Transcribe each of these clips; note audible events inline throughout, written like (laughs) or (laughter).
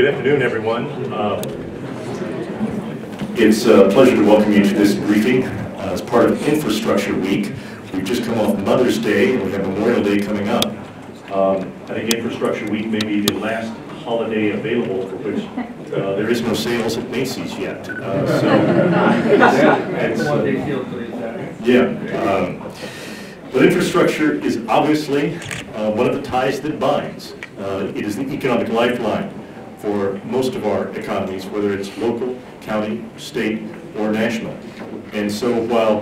good afternoon, everyone. Uh, It's a pleasure to welcome you to this briefing uh, as part of Infrastructure Week. We've just come off Mother's Day, and we have Memorial Day coming up. Um, I think Infrastructure Week may be the last holiday available for which uh, there is no sales at Macy's yet. Uh, So, uh, yeah. um, But infrastructure is obviously uh, one of the ties that binds. Uh, It is the economic lifeline for most of our economies, whether it's local, county, state, or national. And so while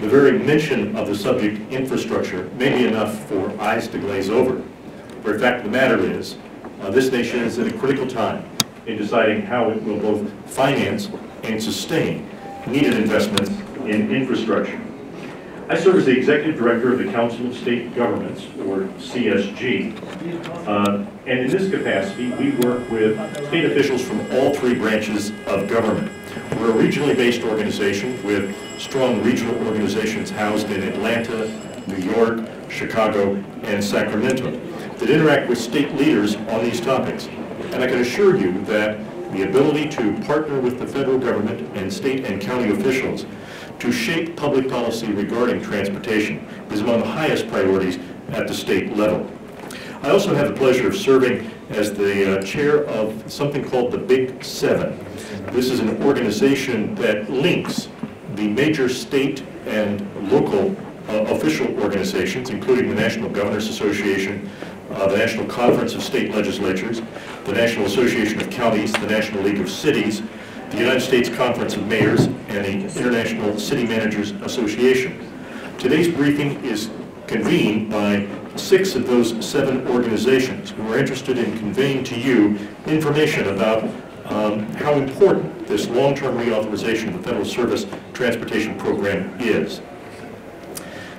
the very mention of the subject infrastructure may be enough for eyes to glaze over, the fact of the matter is, uh, this nation is at a critical time in deciding how it will both finance and sustain needed investments in infrastructure. I serve as the Executive Director of the Council of State Governments, or CSG. Uh, And in this capacity, we work with state officials from all three branches of government. We're a regionally based organization with strong regional organizations housed in Atlanta, New York, Chicago, and Sacramento that interact with state leaders on these topics. And I can assure you that the ability to partner with the federal government and state and county officials to shape public policy regarding transportation is among the highest priorities at the state level. I also have the pleasure of serving as the uh, chair of something called the Big Seven. This is an organization that links the major state and local uh, official organizations, including the National Governors Association, uh, the National Conference of State Legislatures, the National Association of Counties, the National League of Cities, the United States Conference of Mayors, and the International City Managers Association. Today's briefing is convened by six of those seven organizations who are interested in conveying to you information about um, how important this long-term reauthorization of the Federal Surface Transportation Program is.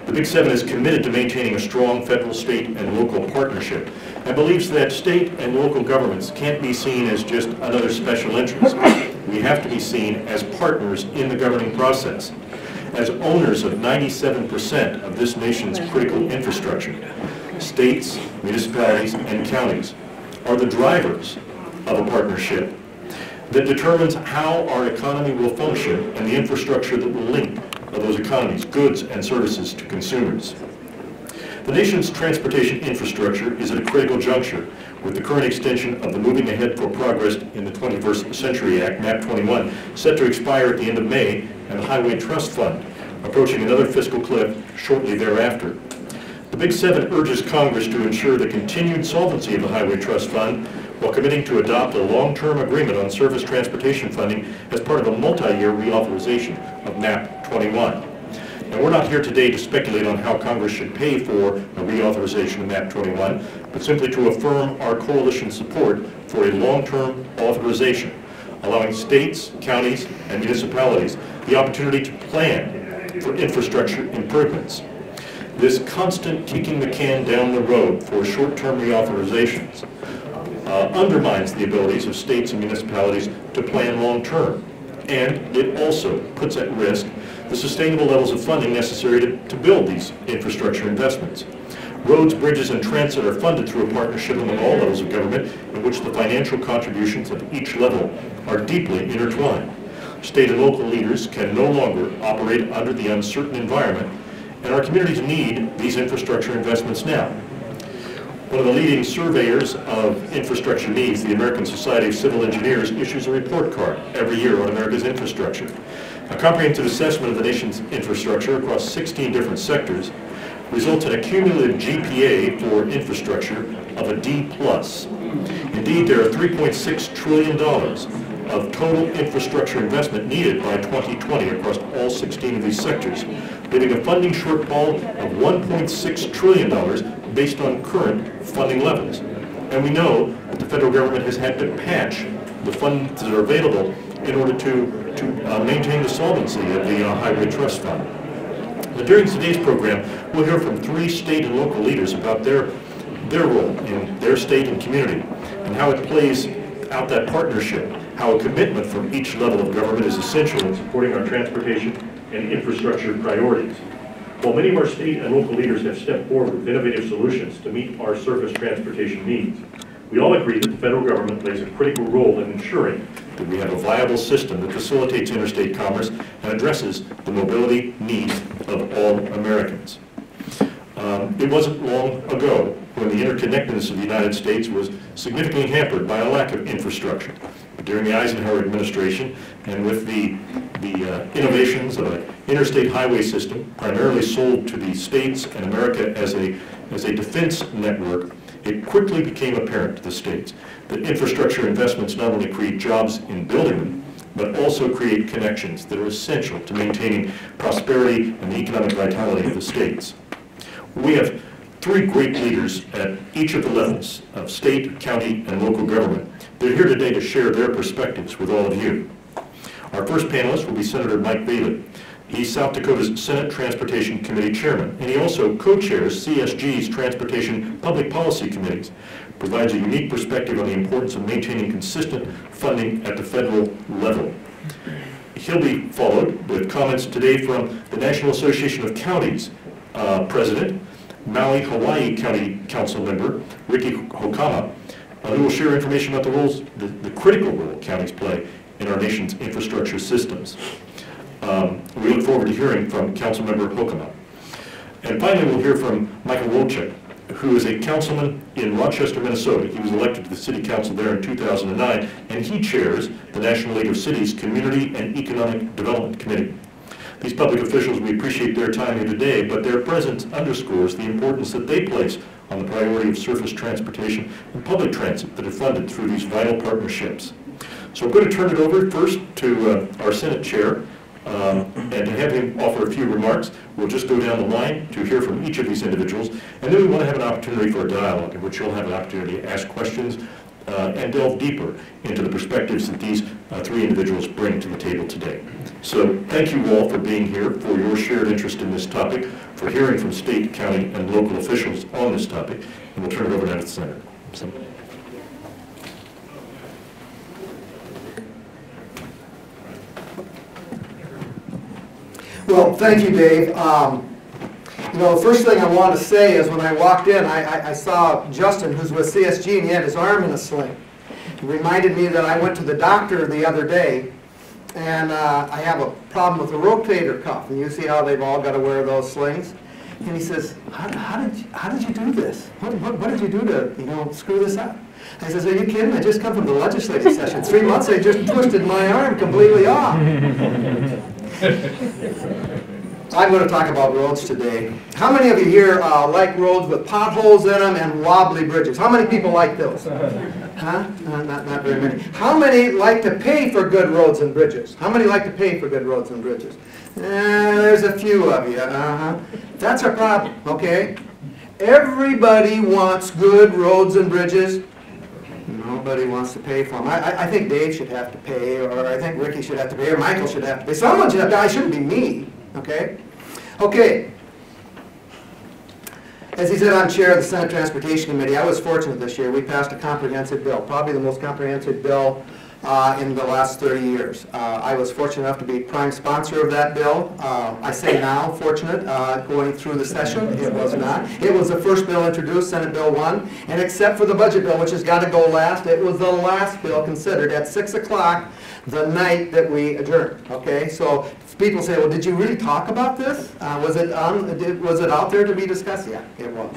The Big Seven is committed to maintaining a strong federal, state, and local partnership and believes that state and local governments can't be seen as just another special interest. We have to be seen as partners in the governing process, as owners of 97% of this nation's critical infrastructure. States, municipalities, and counties are the drivers of a partnership that determines how our economy will function and the infrastructure that will link those economies, goods and services to consumers. The nation's transportation infrastructure is at a critical juncture with the current extension of the Moving Ahead for Progress in the 21st Century Act, MAP 21, set to expire at the end of May, and the Highway Trust Fund approaching another fiscal cliff shortly thereafter. The Big Seven urges Congress to ensure the continued solvency of the Highway Trust Fund while committing to adopt a long-term agreement on surface transportation funding as part of a multi-year reauthorization of MAP 21. Now, we're not here today to speculate on how Congress should pay for a reauthorization of MAP 21, but simply to affirm our coalition support for a long-term authorization, allowing states, counties, and municipalities the opportunity to plan for infrastructure improvements. This constant kicking the can down the road for short-term reauthorizations uh, undermines the abilities of states and municipalities to plan long-term. And it also puts at risk the sustainable levels of funding necessary to, to build these infrastructure investments. Roads, bridges, and transit are funded through a partnership among all levels of government in which the financial contributions of each level are deeply intertwined. State and local leaders can no longer operate under the uncertain environment, and our communities need these infrastructure investments now. One of the leading surveyors of infrastructure needs, the American Society of Civil Engineers, issues a report card every year on America's infrastructure. A comprehensive assessment of the nation's infrastructure across 16 different sectors results in a cumulative GPA for infrastructure of a D+. plus. Indeed, there are $3.6 trillion of total infrastructure investment needed by 2020 across all 16 of these sectors, leaving a funding shortfall of $1.6 trillion based on current funding levels. And we know that the federal government has had to patch the funds that are available in order to, to uh, maintain the solvency of the uh, Highway Trust Fund. But during today's program, we'll hear from three state and local leaders about their, their role in their state and community and how it plays out that partnership, how a commitment from each level of government is essential in supporting our transportation and infrastructure priorities. While many of our state and local leaders have stepped forward with innovative solutions to meet our surface transportation needs, We all agree that the federal government plays a critical role in ensuring that we have a viable system that facilitates interstate commerce and addresses the mobility needs of all Americans. Um, It wasn't long ago when the interconnectedness of the United States was significantly hampered by a lack of infrastructure. But During the Eisenhower administration, and with the, the uh, innovations of an interstate highway system, primarily sold to the states and America as a, as a defense network, it quickly became apparent to the states that infrastructure investments not only create jobs in building them, but also create connections that are essential to maintaining prosperity and the economic vitality of the states. We have three great leaders at each of the levels of state, county, and local government. They're here today to share their perspectives with all of you. Our first panelist will be Senator Mike Vehle. He's South Dakota's Senate Transportation Committee Chairman, and he also co-chairs CSG's Transportation Public Policy Committees. Provides a unique perspective on the importance of maintaining consistent funding at the federal level. He'll be followed with comments today from the National Association of Counties uh, President, Maui Hawaii County Council Member Riki Hokama, uh, who will share information about the roles, the, the critical role counties play in our nation's infrastructure systems. Um, we look forward to hearing from Councilmember Hokama. And finally, we'll hear from Michael Wojcik, who is a councilman in Rochester, Minnesota. He was elected to the city council there in 2009, and he chairs the National League of Cities Community and Economic Development Committee. These public officials, we appreciate their time here today, but their presence underscores the importance that they place on the priority of surface transportation and public transit that are funded through these vital partnerships. So I'm going to turn it over first to uh, our Senate Chair, um, and to have him offer a few remarks. We'll just go down the line to hear from each of these individuals, and then we want to have an opportunity for a dialogue in which you'll have an opportunity to ask questions uh, and delve deeper into the perspectives that these uh, three individuals bring to the table today. So thank you all for being here, for your shared interest in this topic, for hearing from state, county, and local officials on this topic, and we'll turn it over now to the Senator. Well, thank you, Dave. Um, You know, the first thing I want to say is when I walked in, I, I- I saw Justin, who's with CSG, and he had his arm in a sling. It reminded me that I went to the doctor the other day, and uh, I have a problem with the rotator cuff, and you see how they've all got to wear those slings? And he says, how, how did, you, how did you do this? What, what, what did you do to, you know, screw this up? I says, are you kidding? I just come from the legislative session. Three months, I just twisted my arm completely off. (laughs) I'm going to talk about roads today. How many of you here uh, like roads with potholes in them and wobbly bridges? How many people like those? (laughs) Huh? Uh, Not, not very many. How many like to pay for good roads and bridges? How many like to pay for good roads and bridges? Eh, there's a few of you. Uh-huh. That's a problem, okay? Everybody wants good roads and bridges. Nobody wants to pay for them. I, I, think Dave should have to pay, or I think Riki should have to pay, or Michael should have to pay. Someone should have to, pay. I shouldn't be me, okay? Okay. As he said, I'm chair of the Senate Transportation Committee. I was fortunate this year. We passed a comprehensive bill, probably the most comprehensive bill uh, in the last 30 years. Uh, I was fortunate enough to be prime sponsor of that bill. Uh, I say now fortunate, uh, going through the session, it was not. It was the first bill introduced, Senate Bill 1, and except for the budget bill, which has got to go last, it was the last bill considered at 6 o'clock the night that we adjourned, okay? So people say, well, did you really talk about this? Uh, Was it did- was it out there to be discussed? Yeah, it was.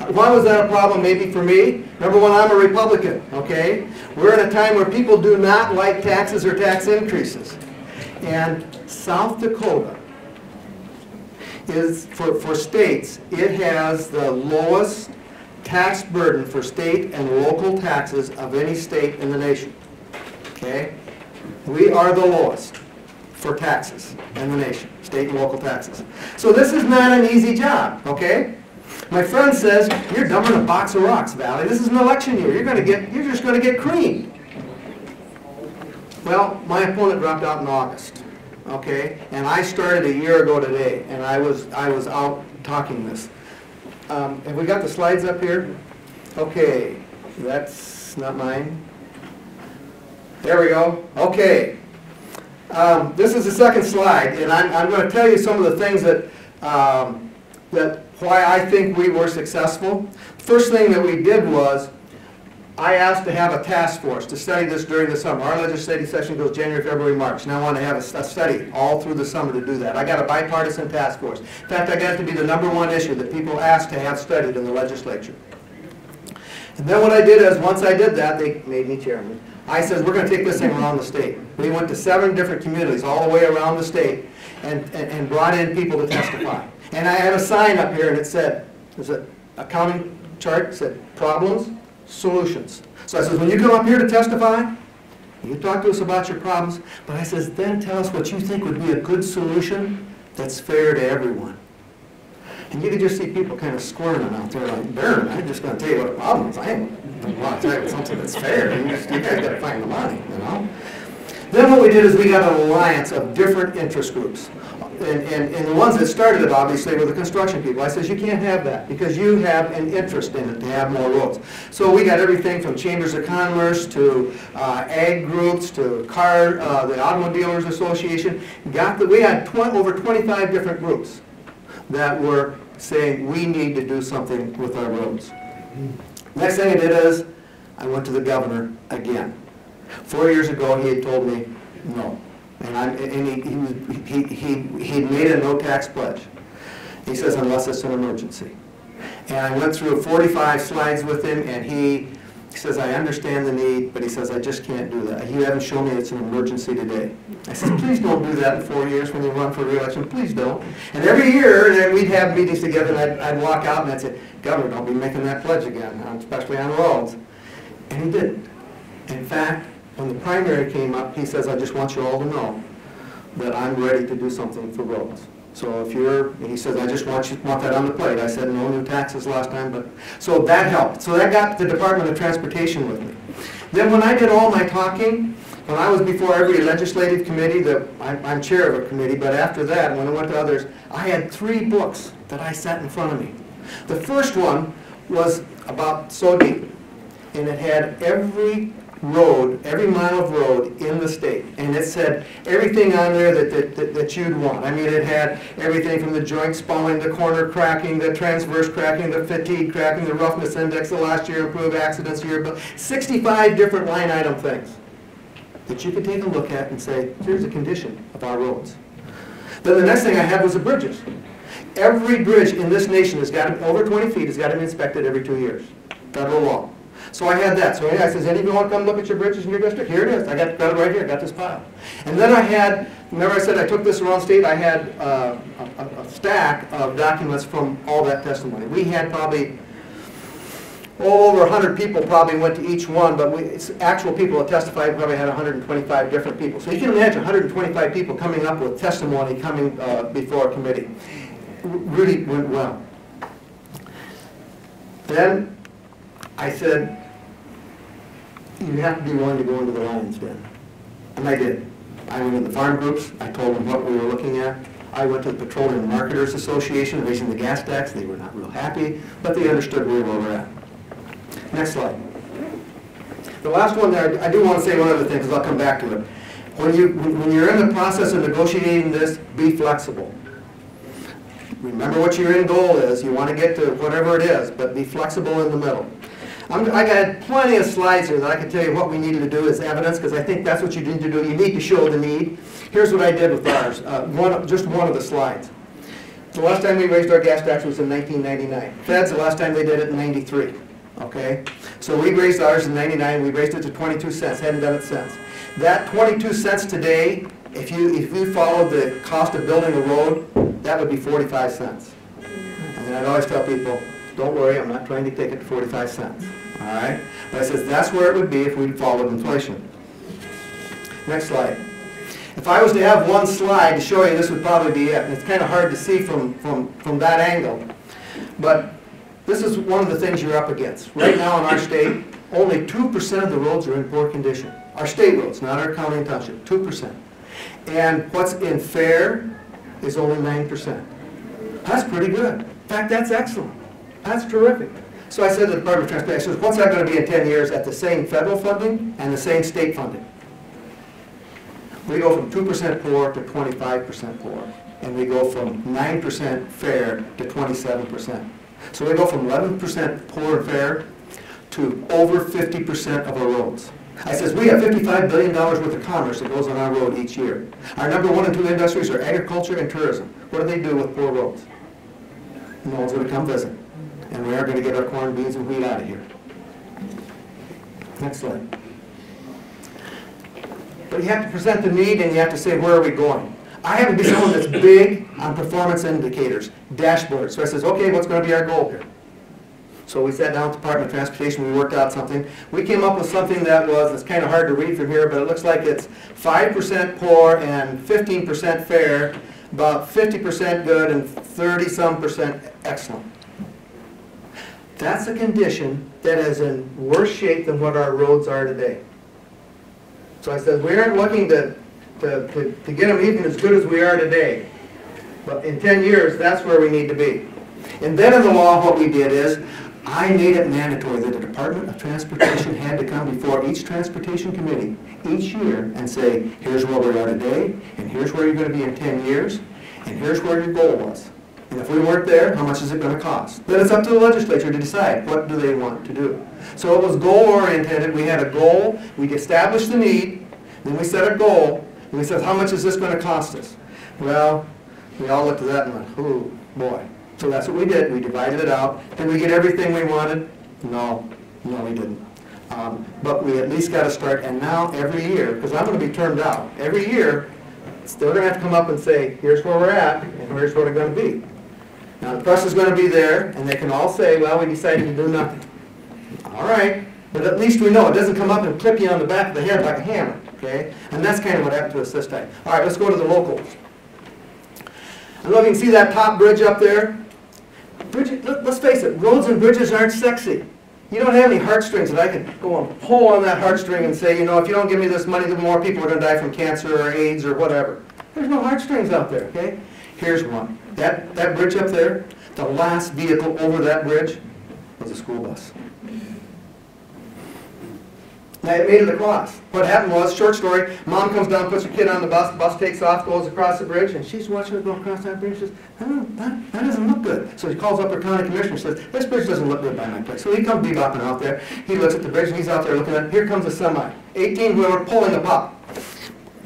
Uh, Why was that a problem maybe for me? Number one, I'm a Republican, okay? We're in a time where people do not like taxes or tax increases. And South Dakota is, for, for states, it has the lowest tax burden for state and local taxes of any state in the nation, okay? We are the lowest for taxes in the nation, state and local taxes. So this is not an easy job, okay? My friend says, you're dumber than a box of rocks, Vehle. This is an election year. You're gonna get, you're just gonna get creamed. Well, my opponent dropped out in August, okay? And I started a year ago today, and I was, I was out talking this. Um, have we got the slides up here? Okay, that's not mine. There we go. Okay. Um, This is the second slide, and I'm, I'm going to tell you some of the things that, um, that, why I think we were successful. First thing that we did was, I asked to have a task force to study this during the summer. Our legislative session goes January, February, March, and I want to have a study all through the summer to do that. I got a bipartisan task force. In fact, I got to be the number one issue that people asked to have studied in the legislature. And then what I did is, once I did that, they made me chairman. I said, we're gonna take this thing around the state. We went to seven different communities all the way around the state and, and and brought in people to testify. And I had a sign up here and it said, there's a accounting chart, said problems, solutions. So I says, when you come up here to testify, you talk to us about your problems, but I says, then tell us what you think would be a good solution that's fair to everyone. And you could just see people kind of squirming out there like, Baron, I'm just gonna tell you what the problem is. I ain't gonna tell you something that's fair. You just- you guys gotta find the money, you know? Then what we did is we got an alliance of different interest groups. And, and, and the ones that started it, obviously, were the construction people. I says, you can't have that, because you have an interest in it to have more roads. So we got everything from chambers of commerce to, uh, ag groups to car, uh, the Dealers Association. Got the, we had twen- over twenty-five different groups that were saying, we need to do something with our roads. Next thing I did is, I went to the governor again. Four years ago, he had told me, no. And I, and he, he he, he, made a no tax pledge. He says unless it's an emergency. And I went through forty-five slides with him, and he says, I understand the need, but he says, I just can't do that. You haven't shown me it's an emergency today. I said, please don't do that in four years when you run for reelection, please don't. And every year, then we'd have meetings together, and I'd, I'd walk out and I'd say, Governor, don't be making that pledge again, especially on roads. And he didn't. In fact, when the primary came up, he says, I just want you all to know that I'm ready to do something for roads. So if you're, he says, I just want you, want that on the plate. I said, no new taxes last time, but, so that helped. So that got the Department of Transportation with me. Then when I did all my talking, when I was before every legislative committee, that I'm, chair of a committee, but after that, when I went to others, I had three books that I sat in front of me. The first one was about so and it had every road, every mile of road in the state. And it said everything on there that, that- that, that you'd want. I mean, it had everything from the joint spalling, the corner cracking, the transverse cracking, the fatigue cracking, the roughness index, the last year improved accidents year, but 65 different line item things that you could take a look at and say, here's the condition of our roads. Then the next thing I had was the bridges. Every bridge in this nation has got, over 20 feet, has got to be inspected every two years, federal law. So I had that, so I says, any of you want to come look at your bridges in your district? Here it is, I got, got it right here, I got this pile. And then I had, remember I said I took this around state, I had uh, a, a- stack of documents from all that testimony. We had probably, over 100 people probably went to each one, but we, it's actual people that testified, probably had 125 different people. So you can imagine 125 people coming up with testimony coming uh, before a committee. Really went well. Then I said, you have to be willing to go into the lion's den. And I did. I went to the farm groups, I told them what we were looking at. I went to the Petroleum Marketers Association, raising the gas tax, they were not real happy, but they understood where we were at. Next slide. The last one there, I do want to say one other thing, because I'll come back to it. When you, when you're in the process of negotiating this, be flexible. Remember what your end goal is, you want to get to whatever it is, but be flexible in the middle. I'm, I got plenty of slides here that I can tell you what we needed to do as evidence, because I think that's what you need to do, you need to show the need. Here's what I did with ours, uh, one, just one of the slides. The last time we raised our gas tax was in 1999. Feds, the last time they did it in 93, okay? So we raised ours in 99, we raised it to 22 cents, hadn't done it since. That 22 cents today, if you, if you followed the cost of building a road, that would be 45 cents. And I'd always tell people, don't worry, I'm not trying to take it to 45 cents, all right? But I says, that's where it would be if we followed inflation. Next slide. If I was to have one slide to show you, this would probably be it. And it's kind of hard to see from, from, from that angle. But this is one of the things you're up against. Right now in our state, only 2% of the roads are in poor condition. Our state roads, not our county and township, 2%. And what's in fair is only 9%. That's pretty good. In fact, that's excellent. That's terrific. So I said to the Department of Transportation, what's that going to be in 10 years at the same federal funding and the same state funding? We go from 2% poor to 25% poor, and we go from 9% fair to 27%. So we go from 11% poor and fair to over fifty percent of our roads. I says, we have fifty-five billion dollars worth of commerce that goes on our road each year. Our number one and two industries are agriculture and tourism. What do they do with poor roads? No one's gonna come visit, and we are gonna get our corn, beans, and wheat out of here. Next slide. But you have to present the need and you have to say, where are we going? I have to be someone that's big on performance indicators, dashboards. So I says, okay, what's gonna be our goal here? So we sat down with the Department of Transportation, we worked out something. We came up with something that was, it's kind of hard to read from here, but it looks like it's five percent poor and fifteen percent fair, about fifty percent good and thirty-some percent excellent. That's a condition that is in worse shape than what our roads are today. So I said, we aren't looking to, to, to to get them even as good as we are today. But in ten years, that's where we need to be. And then in the law, what we did is, I made it mandatory that the Department of Transportation had to come before each transportation committee each year and say, here's where we are today, and here's where you're gonna be in ten years, and here's where your goal was. And if we weren't there, how much is it gonna cost? Then it's up to the legislature to decide, what do they want to do? So it was goal-oriented, we had a goal, we established the need, then we set a goal, and we said, how much is this gonna cost us? Well, we all looked at that and went, oh, boy. So that's what we did, we divided it out. Did we get everything we wanted? No, no, we didn't. Um, But we at least got to start, and now, every year, because I'm going to be termed out, every year, they're going to have to come up and say, here's where we're at, and here's it's going to be. Now, the press is going to be there, and they can all say, well, we decided to do nothing. All right, but at least we know, it doesn't come up and clip you on the back of the head like a hammer, okay? And that's kind of what happened to us this time. All right, let's go to the locals. I don't know if you can see that top bridge up there. Bridge, let- let's face it, roads and bridges aren't sexy. You don't have any heartstrings that I can go and pull on that heartstring and say, you know, if you don't give me this money, the more people are gonna die from cancer or AIDS or whatever. There's no heartstrings out there, okay? Here's one. That, that bridge up there, the last vehicle over that bridge was a school bus. Now, it made it across. What happened was, short story, mom comes down, puts her kid on the bus, the bus takes off, goes across the bridge, and she's watching it go across that bridge, She says, oh, that, that doesn't look good. So she calls up her county commissioner, and says, this bridge doesn't look good by my place. So he comes bebopping out there, he looks at the bridge, and he's out there looking at, it. here comes a semi, eighteen-wheeler pulling a pop.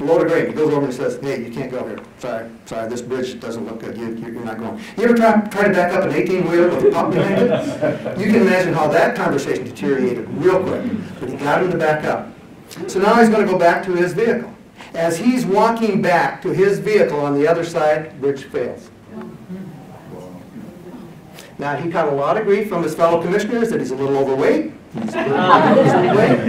Of grain, he goes over and says, hey, you can't go here, sorry, sorry, this bridge doesn't look good, you, you're not going. You ever try, try to back up an eighteen-wheeler with a behind it? You can imagine how that conversation deteriorated real quick, but he got him to back up. So now he's going to go back to his vehicle. As he's walking back to his vehicle on the other side, bridge fails. Now, he got a lot of grief from his fellow commissioners that he's a little overweight. He's a little overweight.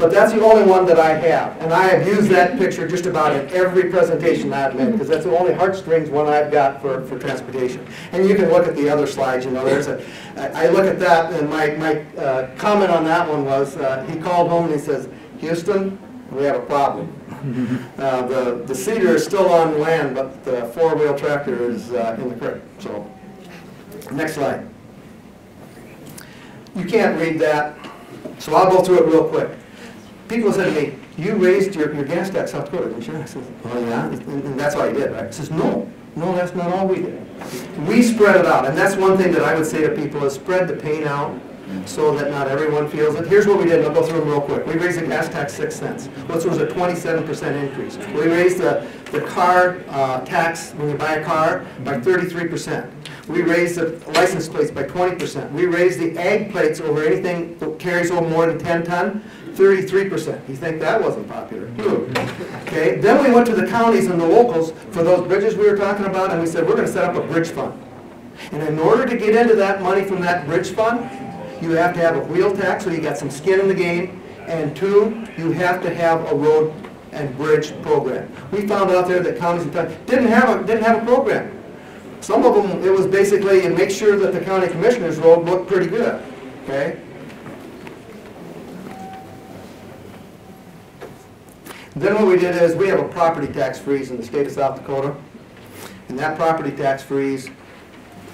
But that's the only one that I have. And I have used that picture just about in every presentation I've made, because that's the only heartstrings one I've got for, for transportation. And you can look at the other slides, you know, there's a, I I look at that, and my, my uh, comment on that one was, uh, he called home and he says, Houston, we have a problem. (laughs) Uh, The, the seeder is still on land, but the four-wheel tractor is uh, in the creek, so. Next slide. You can't read that, so I'll go through it real quick. People said to me, you raised your, your gas tax South Dakota, didn't you? I said, oh yeah, and that's all you did, right? He says, no, no, that's not all we did. We spread it out, and that's one thing that I would say to people, is spread the pain out so that not everyone feels it. Here's what we did, and I'll go through them real quick. We raised the gas tax six cents, which was a twenty-seven percent increase. We raised the, the car uh, tax, when you buy a car, by thirty-three percent. We raised the license plates by twenty percent. We raised the ag plates over anything that carries over more than ten ton, thirty-three percent. You think that wasn't popular? Okay, then we went to the counties and the locals for those bridges we were talking about, and we said, we're gonna set up a bridge fund. And in order to get into that money from that bridge fund, you have to have a wheel tax, so you got some skin in the game, and two, you have to have a road and bridge program. We found out there that counties didn't have a, didn't have a program. Some of them, it was basically, and make sure that the county commissioner's road looked pretty good, okay? Then what we did is, we have a property tax freeze in the state of South Dakota. And that property tax freeze,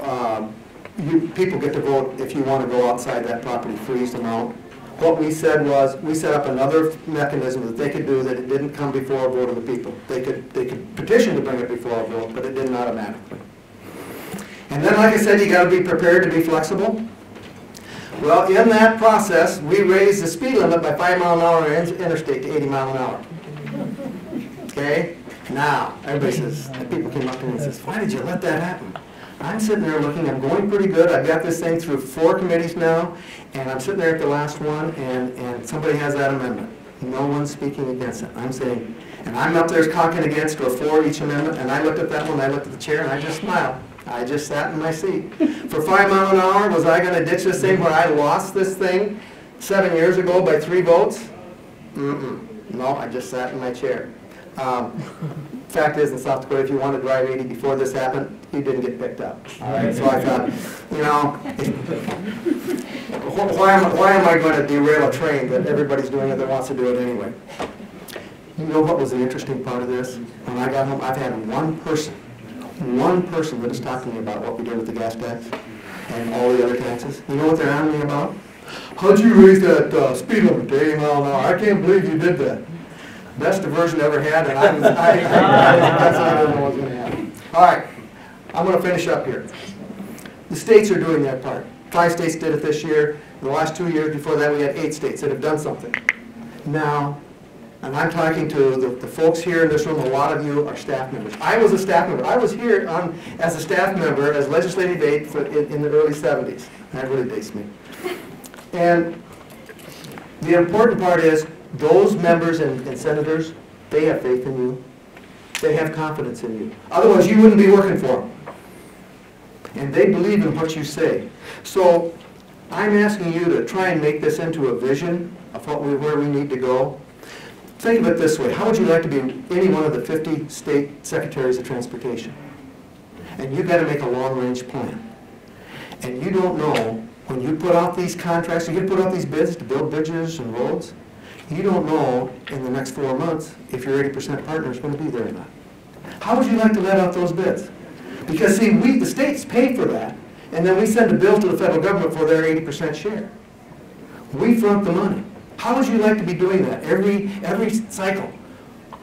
um, you, people get to vote if you want to go outside that property freeze amount. What we said was, we set up another mechanism that they could do that it didn't come before a vote of the people. They could, they could petition to bring it before a vote, but it didn't automatically. And then, like I said, you gotta be prepared to be flexible. Well, in that process, we raised the speed limit by five mile an hour on interstate to eighty mile an hour. Okay? Now, everybody says, people came up to me and says, why did you let that happen? I'm sitting there looking, I'm going pretty good, I've got this thing through four committees now, and I'm sitting there at the last one, and, and somebody has that amendment. No one's speaking against it. I'm saying, and I'm up there cocking against or for each amendment, and I looked at that one, I looked at the chair, and I just smiled. I just sat in my seat. For five mile an hour, was I gonna ditch this thing where I lost this thing seven years ago by three votes? Mm-mm. No, I just sat in my chair. Um, Fact is, in South Dakota, if you wanted to drive 80 before this happened, you didn't get picked up. All right, so I thought, you know, (laughs) why am, why am I going to derail a train that everybody's doing it that wants to do it anyway? You know what was the interesting part of this? When I got home, I've had one person, one person that has talked to me about what we did with the gas tax and all the other taxes. You know what they're on me about? How'd you raise that uh, speed limit to 80 mile an hour? I can't believe you did that. Best diversion ever had, and I was, I, I, I, didn't know what was gonna happen. All right, I'm gonna finish up here. The states are doing their part. Tri-states did it this year. In the last two years before that, we had eight states that have done something. Now, and I'm talking to the, the folks here in this room, a lot of you are staff members. I was a staff member. I was here on, as a staff member, as legislative aide for, in, in the early seventies. That really dates me. And the important part is, those members and and senators, they have faith in you. They have confidence in you. Otherwise, you wouldn't be working for them. And they believe in what you say. So I'm asking you to try and make this into a vision of what we, where we need to go. Think of it this way, how would you like to be any one of the 50 state secretaries of transportation? And you've got to make a long-range plan. And you don't know, when you put out these contracts, you get put out these bids to build bridges and roads, you don't know in the next four months if your 80% partner is going to be there or not. How would you like to let out those bids? Because see, we, the states pay for that, and then we send a bill to the federal government for their 80% share. We front the money. How would you like to be doing that every, every cycle?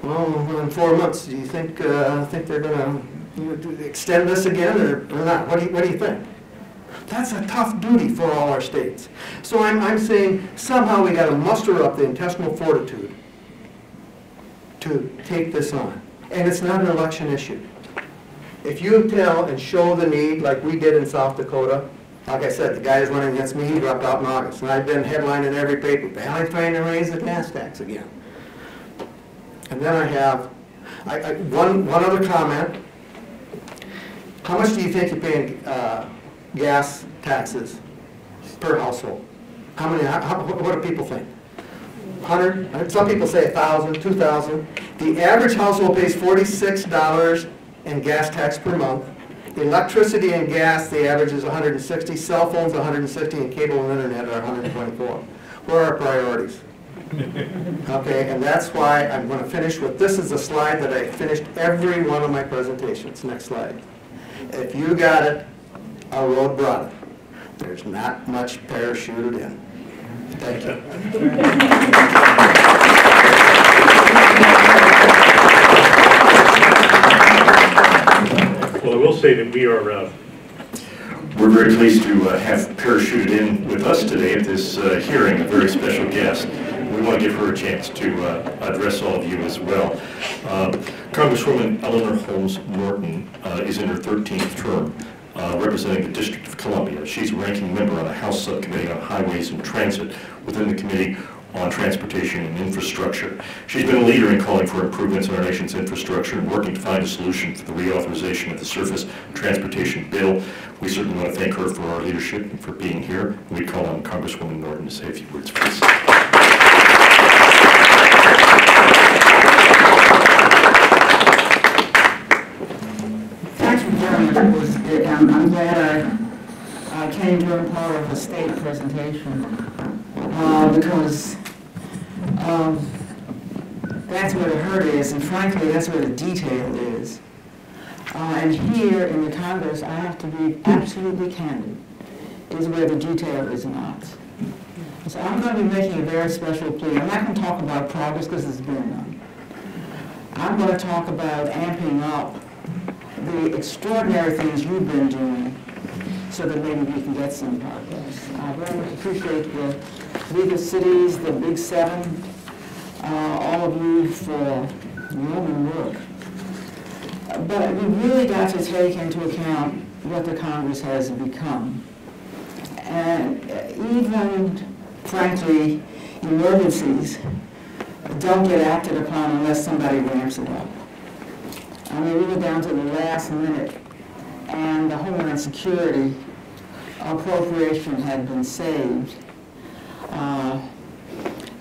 Well, in four months, do you think, uh, think they're gonna you know, extend this again or, or not? What do you, what do you think? That's a tough duty for all our states. So I'm, I'm saying somehow we gotta muster up the intestinal fortitude to take this on. And it's not an election issue. If you tell and show the need like we did in South Dakota, like I said, the guy who's running against me, he dropped out in August. And I've been headlining every paper, Vehle trying to raise the gas tax again. And then I have, I, I, one, one other comment. How much do you think you're paying, uh, gas taxes per household? How many, how, what do people think? Hundred, some people say a thousand, two thousand. The average household pays forty-six dollars in gas tax per month. The Electricity and gas, the average is hundred and sixty, cell phones hundred and sixty, and cable and internet are hundred and twenty-four. Where are our priorities? (laughs) Okay, and that's why I'm gonna finish with, this is a slide that I finished every one of my presentations. Next slide. If you got it, a road brought it. There's not much parachuted in. Thank you. Well, I will say that we are, uh, we're very pleased to uh, have parachuted in with us today at this uh, hearing, a very special guest. We want to give her a chance to uh, address all of you as well. Um, Congresswoman Eleanor Holmes Norton uh, is in her 13th term uh, representing the District of Columbia. She's a ranking member on the House Subcommittee on Highways and Transit within the Committee on Transportation and Infrastructure. She's been a leader in calling for improvements in our nation's infrastructure and working to find a solution for the reauthorization of the Surface Transportation Bill. We certainly want to thank her for our leadership and for being here. We call on Congresswoman Norton to say a few words, please. I'm I'm glad I I came during part of the state presentation, uh, because um, that's where the hurt is, and frankly, that's where the detail is. Uh, And here in the Congress, I have to be absolutely candid, is where the detail is not. So I'm going to be making a very special plea. I'm not going to talk about progress, because it's been done. I'm going to talk about amping up the extraordinary things you've been doing so that maybe we can get some progress. I very much appreciate the League of Cities, the Big Seven, uh, all of you for yeoman work. But we really got to take into account what the Congress has become. And even, frankly, emergencies don't get acted upon unless somebody ramps it up. I mean, we were down to the last minute, and the Homeland Security appropriation had been saved, uh,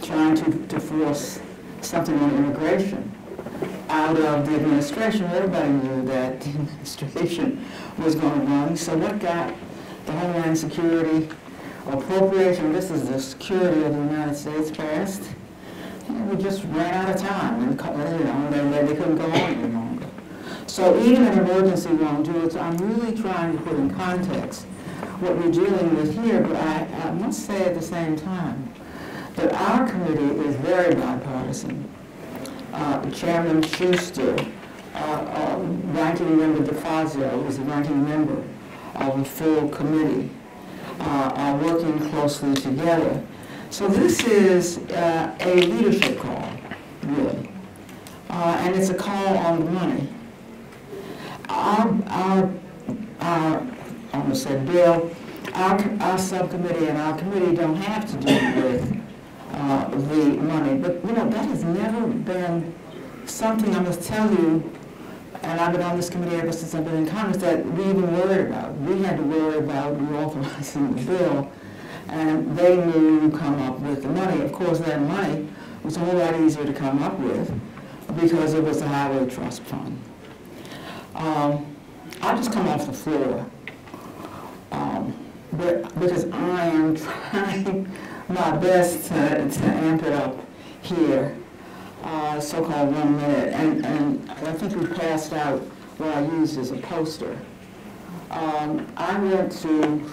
trying to, to force something on immigration out of the administration. Everybody knew that the (laughs) administration was going run. So what got the Homeland Security appropriation, this is the security of the United States passed, and we just ran out of time, and, you know, they, they couldn't go on any longer. So even an emergency won't do it, so I'm really trying to put in context what we're dealing with here, but I, I must say at the same time that our committee is very bipartisan. Uh, Chairman Shuster, uh, uh, Ranking Member DeFazio is the ranking member of the full committee, uh, are working closely together. So this is uh, a leadership call, really. Uh, And it's a call on the money. Our, our, our, I almost said Bill, our, our subcommittee and our committee don't have to do with uh, the money, but, you know, that has never been something I must tell you, and I've been on this committee ever since I've been in Congress, that we even worried about. We had to worry about reauthorizing the bill, and they knew to come up with the money. Of course, that money was a whole lot easier to come up with because it was the Highway Trust Fund. Um, I just come off the floor, um, but, because I am (laughs) trying my best to, to amp it up here, uh, so-called one minute, and, and I think we passed out what I used as a poster. Um, I went to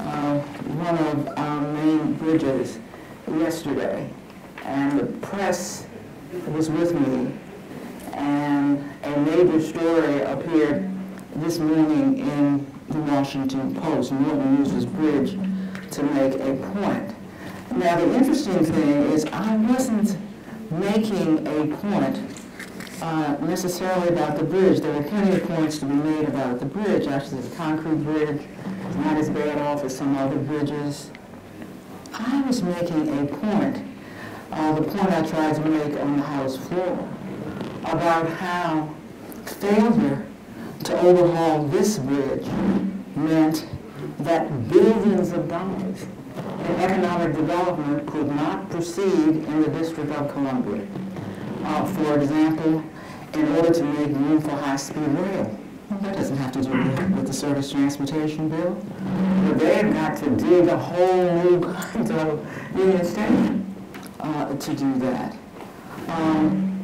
uh, one of our main bridges yesterday, and the press was with me, and a major story appeared this morning in the Washington Post. And Norton used this bridge to make a point. Now, the interesting thing is I wasn't making a point uh, necessarily about the bridge. There were plenty of points to be made about the bridge. Actually, the concrete bridge is not as bad off as some other bridges. I was making a point, uh, the point I tried to make on the House floor, about how failure to overhaul this bridge meant that billions of dollars in economic development could not proceed in the District of Columbia. Uh, for example, in order to make room for high-speed rail. That doesn't have to do with, the surface transportation bill. But they've got to dig a whole new kind of Union Station uh, to do that. Um,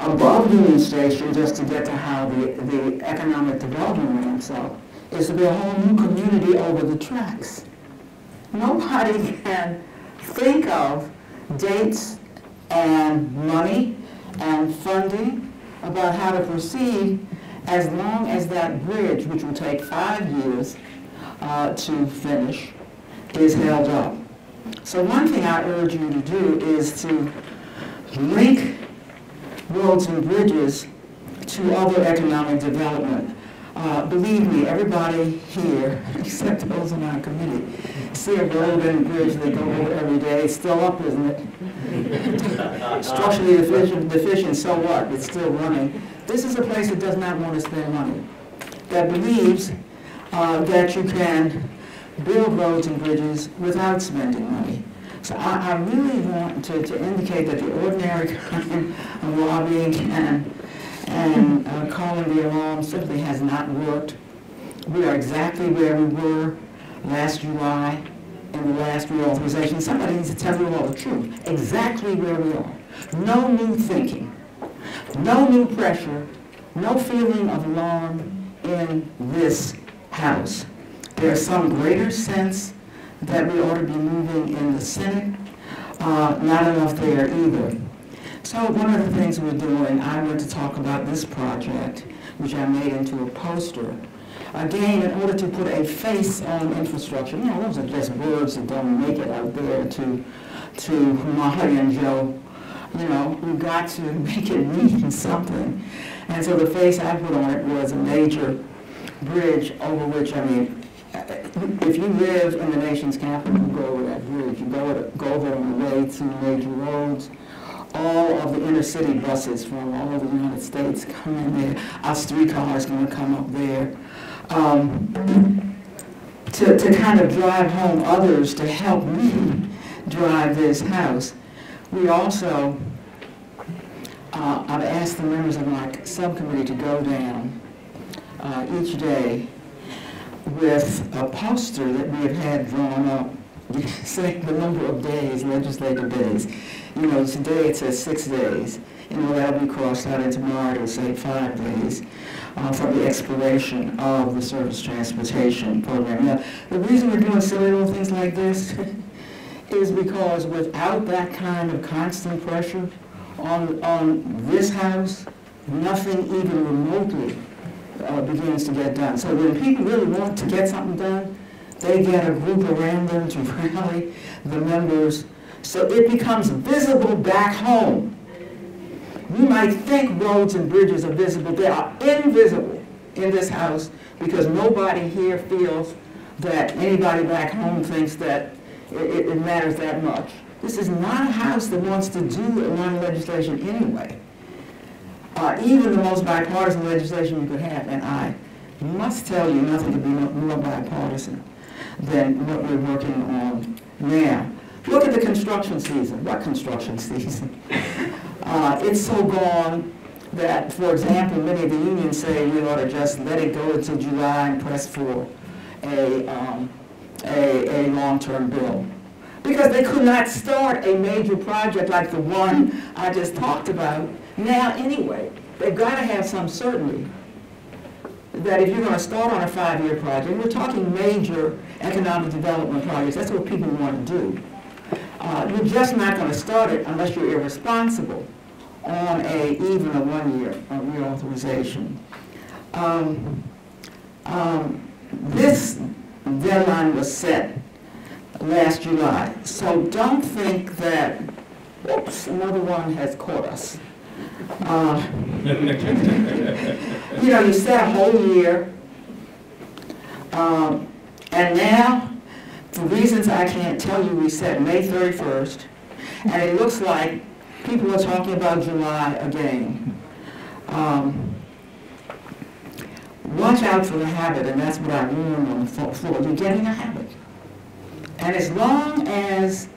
above Union Station, just to get to how the, the economic development ramps up, is to be a whole new community over the tracks. Nobody (laughs) can think of dates and money and funding about how to proceed as long as that bridge, which will take five years uh, to finish, is held up. So one thing I urge you to do is to link roads and bridges to other economic development. Uh, believe me, everybody here, (laughs) except those on our committee, see a road and bridge they go over every day. It's still up, isn't it? (laughs) Structurally deficient, deficient, so what? It's still running. This is a place that does not want to spend money, that believes uh, that you can build roads and bridges without spending money. So I, I really want to, to indicate that the ordinary kind of lobbying and, and uh, calling the alarm simply has not worked. We are exactly where we were last July in the last reauthorization. Somebody needs to tell you all the truth, exactly where we are. No new thinking, no new pressure, no feeling of alarm in this House. There's some greater sense that we ought to be moving in the Senate. Uh, not enough there either. So one of the things we're doing, I want to talk about this project, which I made into a poster. Again, in order to put a face on infrastructure, you know, those are just words that don't make it out there to, to Molly and Joe. You know, we've got to (laughs) make it mean something. And so the face I put on it was a major bridge over which, I mean, if you live in the nation's capital, you go over that bridge, you go, over- go over on the way to major roads, all of the inner city buses from all over the United States come in there, our streetcars gonna come up there. Um, to, to kind of drive home others to help me drive this house. We also, uh, I've asked the members of my subcommittee to go down uh, each day with a poster that we have had drawn up, saying the number of days, legislative days. You know, today it says six days. Know, that'll be crossed out, and tomorrow it'll say five days uh, the expiration of the surface transportation program. Now, the reason we're doing silly little things like this (laughs) is because without that kind of constant pressure on, on this house, nothing even remotely uh, begins to get done. So when people really want to get something done, they get a group around them to (laughs) rally the members, so it becomes visible back home. You might think roads and bridges are visible, they are invisible in this house because nobody here feels that anybody back home thinks that it, it- matters that much. This is not a house that wants to do a lot of legislation anyway uh, even the most bipartisan legislation you could have, and I must tell you, nothing could be more bipartisan than what we're working on now. Look at the construction season. What construction (laughs) season? Uh, it's so gone that, for example, many of the unions say we ought to just let it go until July and press for a, um, a, a long-term bill. Because they could not start a major project like the one I just talked about now anyway. They've got to have some certainty that if you're going to start on a five-year project, we're talking major economic development projects, that's what people want to do. Uh, You're just not going to start it unless you're irresponsible on a, even a one-year reauthorization. Um, um, This deadline was set last July, so don't think that, whoops, another one has caught us. Uh, (laughs) You know, you set a whole year, um, and now, for reasons I can't tell you, we set May 31st, and it looks like people are talking about July again. Um, Watch out for the habit, and that's what I warn on the floor, you're getting a habit. And as long as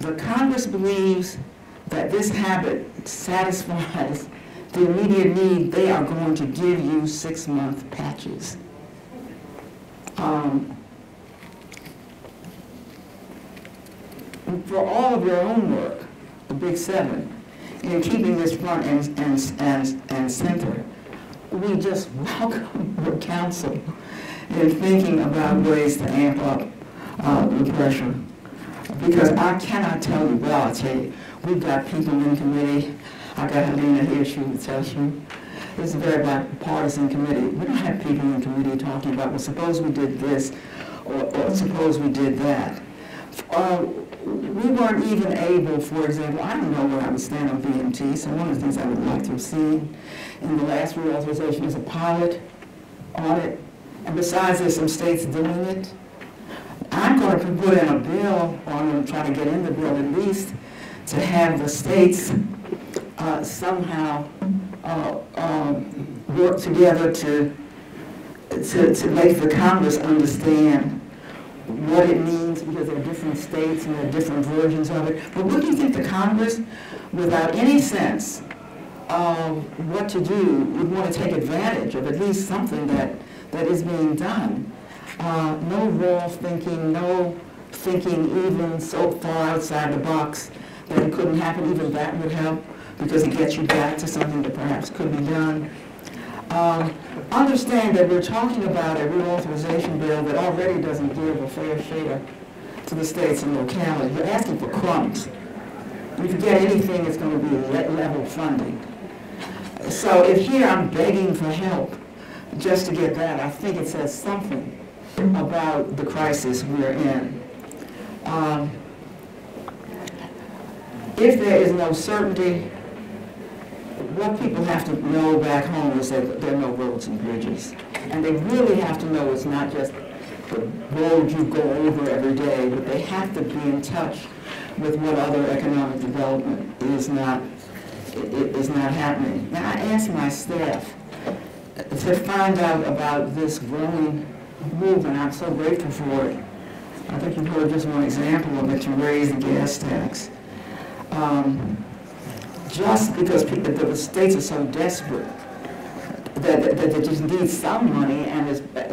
the Congress believes that this habit satisfies the immediate need, they are going to give you six-month patches. Um, For all of your own work, the Big Seven, in keeping this front and, and, and, and center, we just (laughs) welcome your counsel in thinking about ways to amp up uh, the pressure. Because I cannot tell you, well, I'll tell you, we've got people in committee, I got Helena here, she will tell you. It's a very bipartisan committee. We don't have people in committee talking about, well, suppose we did this, or, or suppose we did that. Uh, we weren't even able, for example, I don't know where I would stand on VMT, so one of the things I would like to have seen in the last reauthorization is a pilot audit. And besides, there's some states doing it. I'm going to put in a bill, or I'm going to try to get in the bill at least, to have the states uh, somehow uh, um, work together to, to, to make the Congress understand what it means, because there are different states and there are different versions of it. But do you think the Congress, without any sense of what to do, would want to take advantage of at least something that, that is being done? Uh, no raw thinking, no thinking even so far outside the box that it couldn't happen, even that would help, because it gets you back to something that perhaps could be done. Um, Understand that we're talking about a reauthorization bill that already doesn't give a fair share to the states and localities. You're asking for crumbs. If you get anything, it's going to be level funding. So if here I'm begging for help just to get that, I think it says something about the crisis we're in. Um, If there is no certainty, what people have to know back home is that there are no roads and bridges. And they really have to know it's not just the road you go over every day, but they have to be in touch with what other economic development is not, is not happening. And I asked my staff to find out about this growing movement. I'm so grateful for it. I think you've heard just one example of it, to raise the gas tax. Um, Just because people, the states are so desperate that, that that they just need some money and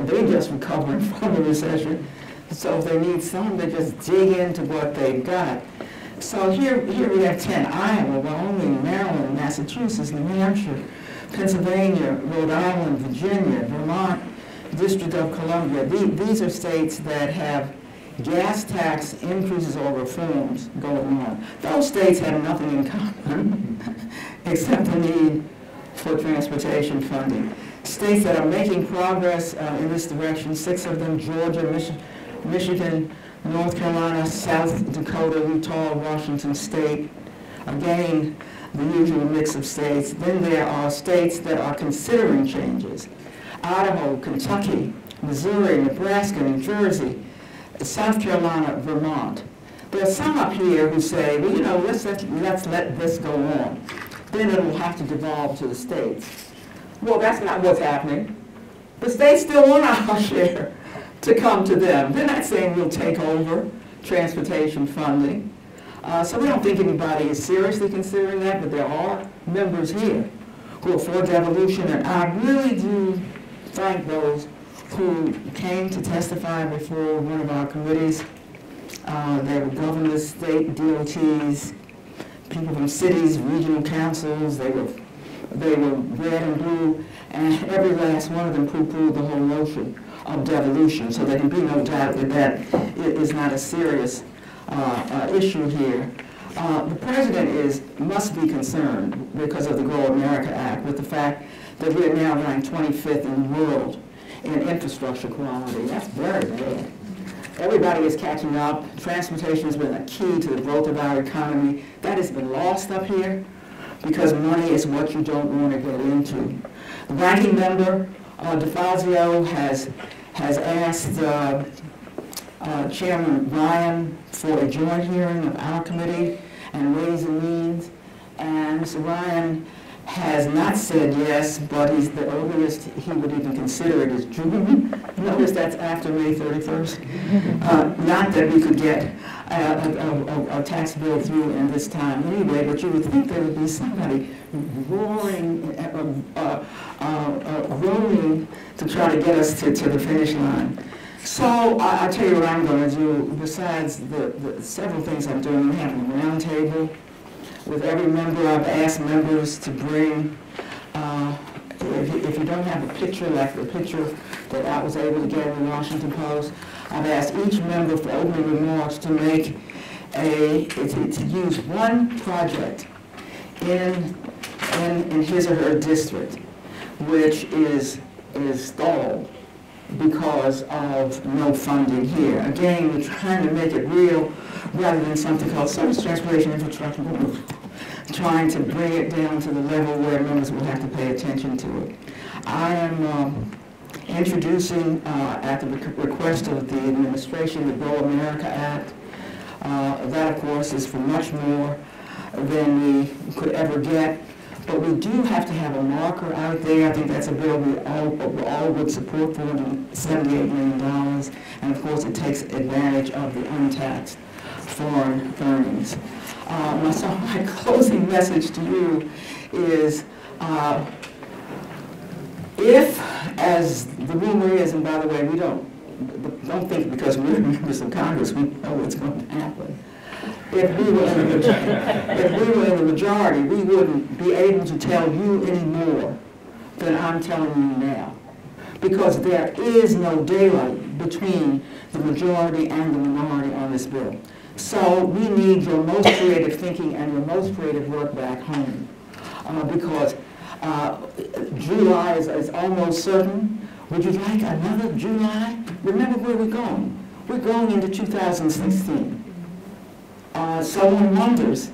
they're just recovering (laughs) from the recession. So if they need some, they just dig into what they've got. So here, here we have ten, Iowa, Wyoming, Maryland, Massachusetts, New Hampshire, Pennsylvania, Rhode Island, Virginia, Vermont, District of Columbia. The- These are states that have gas tax increases or reforms going on. Those states have nothing in common (laughs) except the need for transportation funding. States that are making progress uh, in this direction, six of them, Georgia, Mich- Michigan, North Carolina, South Dakota, Utah, Washington State, again, the usual mix of states. Then there are states that are considering changes. Idaho, Kentucky, Missouri, Nebraska, New Jersey, South Carolina, Vermont. There are some up here who say, well, you know, let's, let- let's let this go on. Then it will have to devolve to the states. Well, that's not what's happening. The states still want our (laughs) share to come to them. They're not saying we'll take over transportation funding. Uh, so we don't think anybody is seriously considering that, but there are members here who are for devolution, and I really do thank those who came to testify before one of our committees. Uh, They were governors, state DOTs, people from cities, regional councils, they were, they were red and blue, and every last one of them poo-pooed the whole notion of devolution, so there can be no doubt that that is not a serious uh, uh, issue here. Uh, The president is, must be concerned because of the Grow America Act with the fact that we're now ranked 25th in the world in infrastructure quality. That's very bad. Everybody is catching up. Transportation has been a key to the growth of our economy. That has been lost up here because money is what you don't want to get into. The ranking member, uh, DeFazio, has, has asked uh, uh, Chairman Ryan for a joint hearing of our committee and Ways and Means. And Mr. Ryan has not said yes, but he's, the earliest he would even consider it is June. (laughs) Notice that's after May 31st. Uh, Not that we could get a, a, a- a tax bill through in this time anyway, but you would think there would be somebody roaring, uh, uh, uh, uh, roaring to try to get us to, to the finish line. So I, I tell you what I'm gonna do, besides the, the several things I'm doing, I'm having a roundtable with every member, I've asked members to bring, uh, if you, if you don't have a picture, like the picture that I was able to get in the Washington Post, I've asked each member for opening remarks to make a, to, use one project in, in, in his or her district, which is, is stalled because of no funding here. Again, we're trying to make it real rather than something called surface transportation infrastructure, trying to bring it down to the level where members will have to pay attention to it. I am um, introducing, uh, at the request of the administration, the Grow America Act. Uh, That, of course, is for much more than we could ever get. But we do have to have a marker out there. I think that's a bill we all, we all would support for $78 million. And of course, it takes advantage of the untaxed foreign earnings. So my (laughs) closing message to you is, uh, if, as the rumor is, and by the way, we don't, don't think because we're (laughs) members of Congress, we know what's going to happen. If we were in the, if we were in the majority, we wouldn't be able to tell you any more than I'm telling you now. Because there is no daylight between the majority and the minority on this bill. So we need your most creative thinking and your most creative work back home. Uh, because uh, July is, is almost certain. Would you like another July? Remember where we're going. We're going into 2016. Uh, someone wonders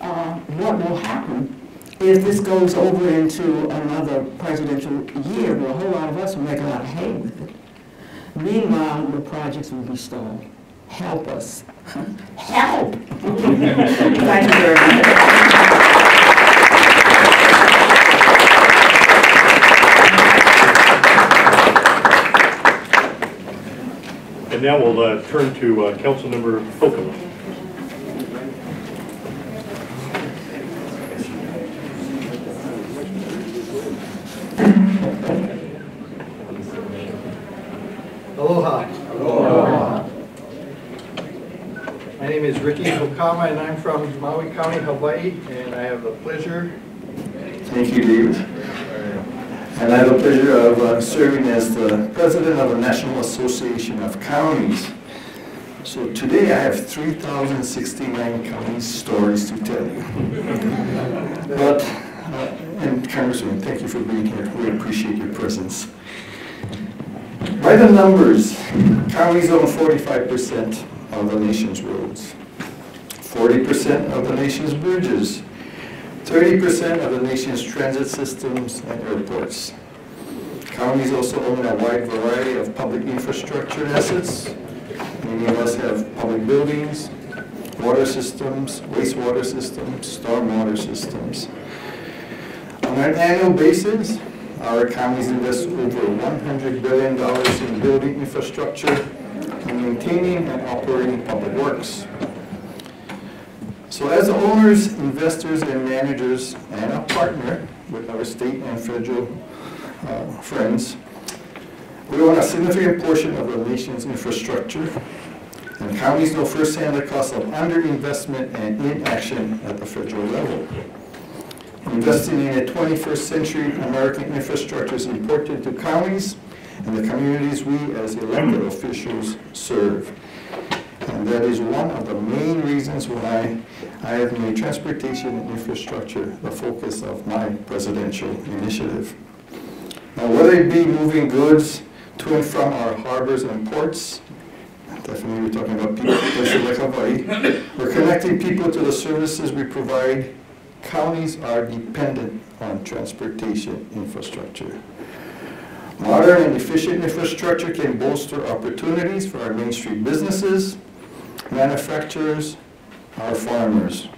uh, what will happen if this goes over into another presidential year where a whole lot of us will make a lot of hay with it. Meanwhile, the projects will be stalled. Help us. (laughs) Help! (laughs) Thank you very much. And now we'll uh, turn to uh, Councilmember Hokama. Aloha. Aloha. My name is Hokama, and I'm from Maui County, Hawaii, and I have the pleasure, Thank you, David. And I have the pleasure of uh, serving as the president of the National Association of Counties. So today I have 3,069 county stories to tell you. (laughs) But, uh, and Congressman, thank you for being here. We appreciate your presence. By the numbers, counties own 45% of the nation's roads, 40% of the nation's bridges, 30% of the nation's transit systems and airports. Counties also own a wide variety of public infrastructure assets. Many of us have public buildings, water systems, wastewater systems, stormwater systems. On an annual basis, our counties invest over $100 billion in building infrastructure and maintaining and operating public works. So as owners, investors, and managers, and a partner with our state and federal uh, friends, we own a significant portion of the nation's infrastructure, and counties know firsthand the cost of underinvestment and inaction at the federal level. Investing in a 21st century American infrastructure is important to counties and the communities we as elected officials serve. And that is one of the main reasons why I have made transportation and infrastructure the focus of my presidential initiative. Now, whether it be moving goods to and from our harbors and ports, definitely we're talking about people, we're connecting people to the services we provide. Counties are dependent on transportation infrastructure. Modern and efficient infrastructure can bolster opportunities for our Main Street businesses, manufacturers, our farmers.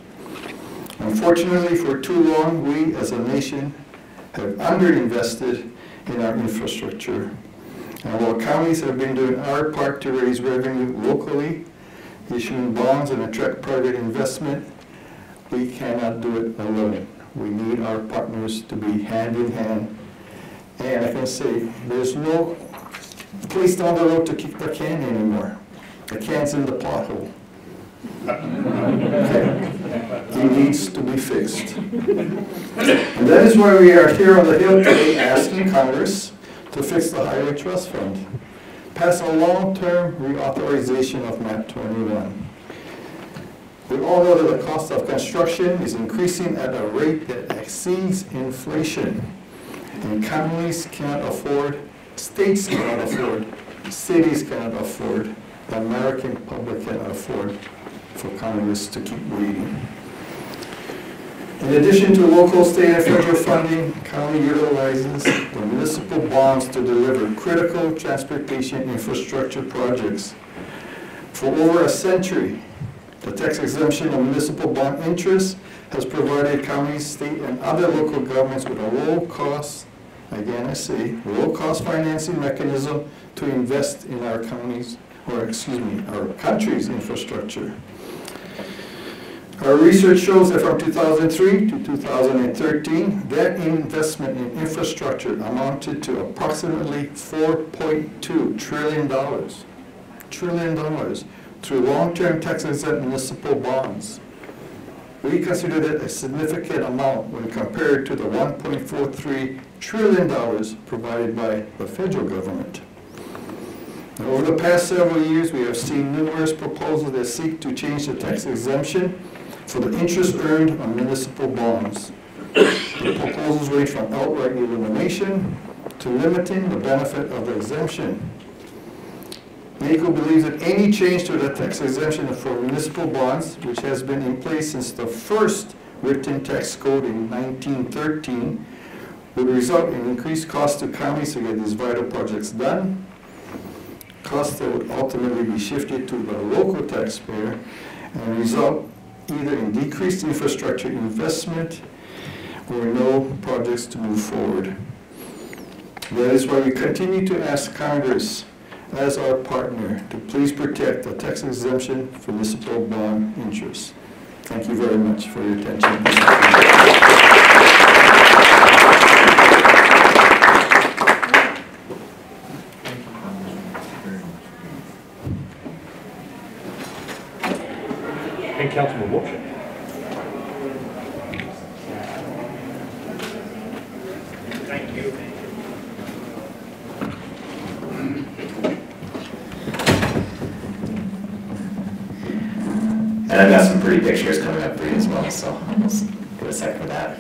Unfortunately, for too long, we as a nation have underinvested in our infrastructure. And while counties have been doing our part to raise revenue locally, issuing bonds and attract private investment, we cannot do it alone. We need our partners to be hand in hand. And I can say, there's no place down the road to kick the can anymore. The can's in the pothole. Okay. It needs to be fixed. And that is why we are here on the Hill today asking Congress to fix the Highway Trust Fund. Pass a long-term reauthorization of MAP 21. We all know that the cost of construction is increasing at a rate that exceeds inflation. And counties cannot afford, states cannot afford, cities cannot afford, the American public can afford for Congress to keep waiting. In addition to local, state, and federal funding, county utilizes the municipal bonds to deliver critical transportation infrastructure projects. For over a century, the tax exemption of municipal bond interest has provided counties, state, and other local governments with a low-cost, again I say, low-cost financing mechanism to invest in our counties, or excuse me, our country's infrastructure. Our research shows that from 2003 to 2013, that investment in infrastructure amounted to approximately 4.2 trillion dollars. Trillion dollars through long-term tax-exempt municipal bonds. We consider that a significant amount when compared to the 1.43 trillion dollars provided by the federal government. Over the past several years, we have seen numerous proposals that seek to change the tax exemption for the interest earned on municipal bonds. The proposals range from outright elimination to limiting the benefit of the exemption. NACO believes that any change to the tax exemption for municipal bonds, which has been in place since the first written tax code in 1913, would result in increased costs to counties to get these vital projects done, costs that would ultimately be shifted to the local taxpayer and result either in decreased infrastructure investment or no projects to move forward. That is why we continue to ask Congress as our partner to please protect the tax exemption for municipal bond interests. Thank you very much for your attention. And Councilman Wojcik. Thank you. And I've got some pretty pictures coming up for you as well, so I'll just give a sec for that.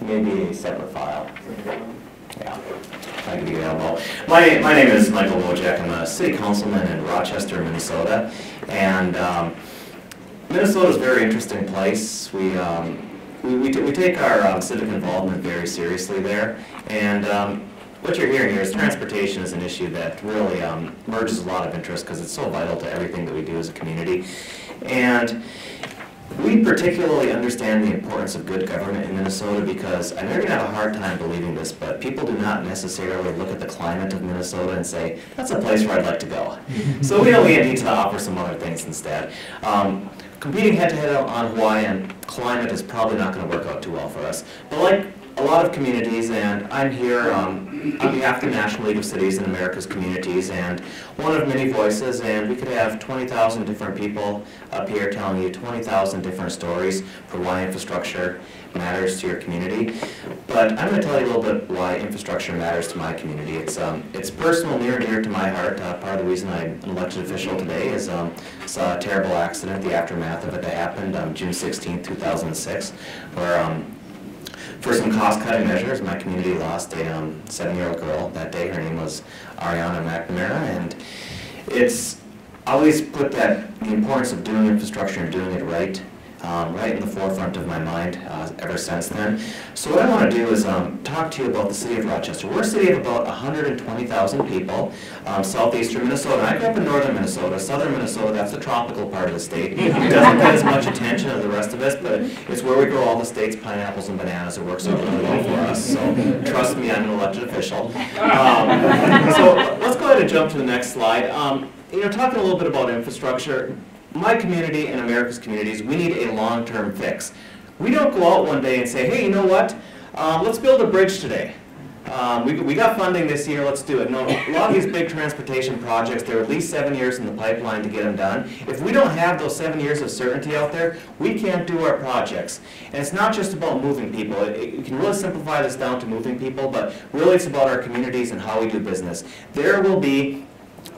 Maybe a separate file. Yeah, I can be available. My, my name is Michael Wojcik. I'm a city councilman in Rochester, Minnesota. And um, is a very interesting place. We, um, we, we, we take our um, civic involvement very seriously there. And um, what you're hearing here is transportation is an issue that really um, merges a lot of interest because it's so vital to everything that we do as a community. And we particularly understand the importance of good government in Minnesota because I know you're gonna have a hard time believing this, but people do not necessarily look at the climate of Minnesota and say, that's a place where I'd like to go. (laughs) So we know we need to offer some other things instead. Um, competing head-to-head on Hawaii and climate is probably not gonna work out too well for us. But like a lot of communities, and I'm here um, on behalf of the National League of Cities and America's Communities, and one of many voices, and we could have 20,000 different people up here telling you 20,000 different stories for why infrastructure matters to your community. But I'm going to tell you a little bit why infrastructure matters to my community. It's um, it's personal, near and dear to my heart. Uh, part of the reason I'm an elected official today is um, saw a terrible accident, the aftermath of it that happened um, June 16, 2006, where um, for some cost-cutting measures, my community lost a um, seven-year-old girl that day. Her name was Ariana McNamara, and it's always put that the importance of doing infrastructure and doing it right, um, right in the forefront of my mind uh, ever since then. So what I want to do is um, talk to you about the city of Rochester. We're a city of about 120,000 people, um, southeastern Minnesota. I grew up in northern Minnesota, southern Minnesota. That's the tropical part of the state. (laughs) It doesn't get as much attention as the rest of us, but it's where we grow all the state's pineapples and bananas. It works out really well for us. So trust me, I'm an elected official. Um, so let's go ahead and jump to the next slide. Um, you know, talking a little bit about infrastructure, my community and America's communities, we need a long-term fix. We don't go out one day and say, hey, you know what? Um, let's build a bridge today. Um, we, we got funding this year, let's do it. No, a lot of these big transportation projects, they're at least seven years in the pipeline to get them done. If we don't have those seven years of certainty out there, we can't do our projects. And it's not just about moving people. It, can really simplify this down to moving people, but really it's about our communities and how we do business. There will be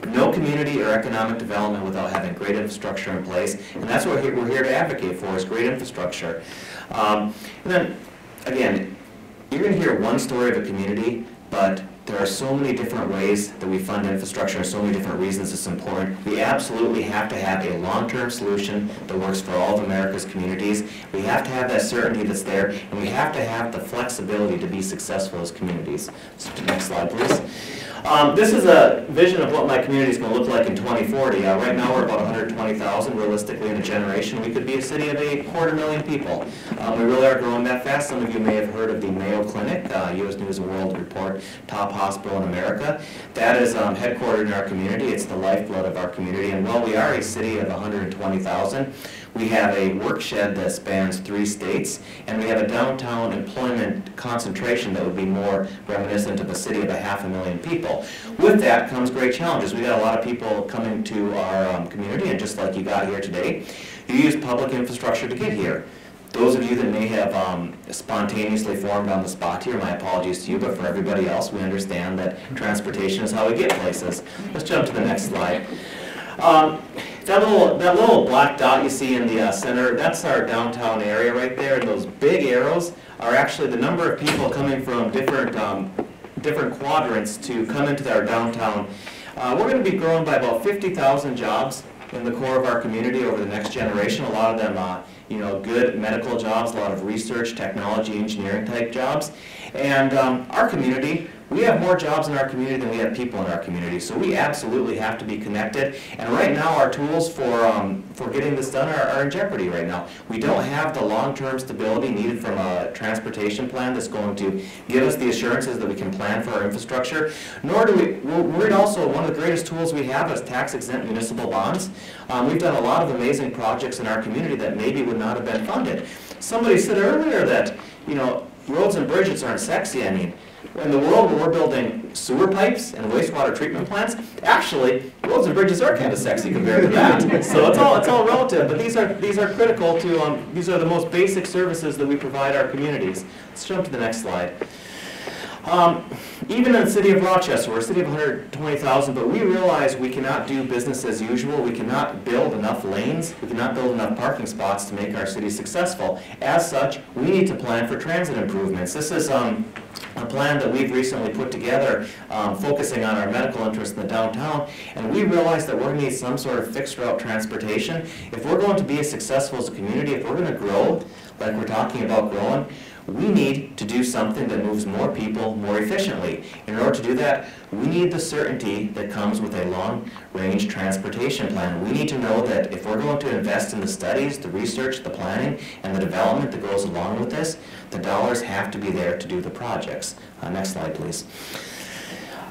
no community or economic development without having great infrastructure in place, and that's what we're here- to advocate for, is great infrastructure. Um, And then, again, you're going to hear one story of a community, but there are so many different ways that we fund infrastructure and so many different reasons it's important. We absolutely have to have a long-term solution that works for all of America's communities. We have to have that certainty that's there, and we have to have the flexibility to be successful as communities. So, next slide, please. Um, this is a vision of what my community is going to look like in 2040. Uh, right now, we're about 120,000. Realistically, in a generation, we could be a city of a quarter million people. Um, we really are growing that fast. Some of you may have heard of the Mayo Clinic, uh, U.S. News and World Report, top hospital in America. That is um, headquartered in our community. It's the lifeblood of our community. And while we are a city of 120,000, we have a work shed that spans three states, and we have a downtown employment concentration that would be more reminiscent of a city of a half a million people. With that comes great challenges. We got a lot of people coming to our um, community, and just like you got here today, you use public infrastructure to get here. those of you that may have um, spontaneously formed on the spot here, my apologies to you, but for everybody else, we understand that transportation is how we get places. Let's jump to the next slide. Um, that little, that little black dot you see in the uh, center, that's our downtown area right there. And those big arrows are actually the number of people coming from different, um, different quadrants to come into our downtown. Uh, we're going to be growing by about 50,000 jobs in the core of our community over the next generation. A lot of them, uh, you know, good medical jobs, a lot of research, technology, engineering type jobs. And um, our community, we have more jobs in our community than we have people in our community. So we absolutely have to be connected. And right now, our tools for, um, for getting this done are, are in jeopardy right now. We don't have the long-term stability needed from a transportation plan that's going to give us the assurances that we can plan for our infrastructure. Nor do we, we're also, one of the greatest tools we have is tax exempt municipal bonds. Um, we've done a lot of amazing projects in our community that maybe would not have been funded. Somebody said earlier that, you know, roads and bridges aren't sexy. I mean, in the world where we're building sewer pipes and wastewater treatment plants, actually, roads and bridges are kind of sexy compared to that. (laughs) So it's all, it's all relative, but these are, these are critical to, um, these are the most basic services that we provide our communities. Let's jump to the next slide. Um, even in the city of Rochester, we're a city of 120,000, but we realize we cannot do business as usual. We cannot build enough lanes. We cannot build enough parking spots to make our city successful. As such, we need to plan for transit improvements. This is um, a plan that we've recently put together um, focusing on our medical interests in the downtown, and we realize that we're going to need some sort of fixed route transportation. If we're going to be as successful as a community, if we're going to grow, like we're talking about growing, we need to do something that moves more people more efficiently. In order to do that, we need the certainty that comes with a long-range transportation plan. We need to know that if we're going to invest in the studies, the research, the planning, and the development that goes along with this, the dollars have to be there to do the projects. Uh, next slide, please.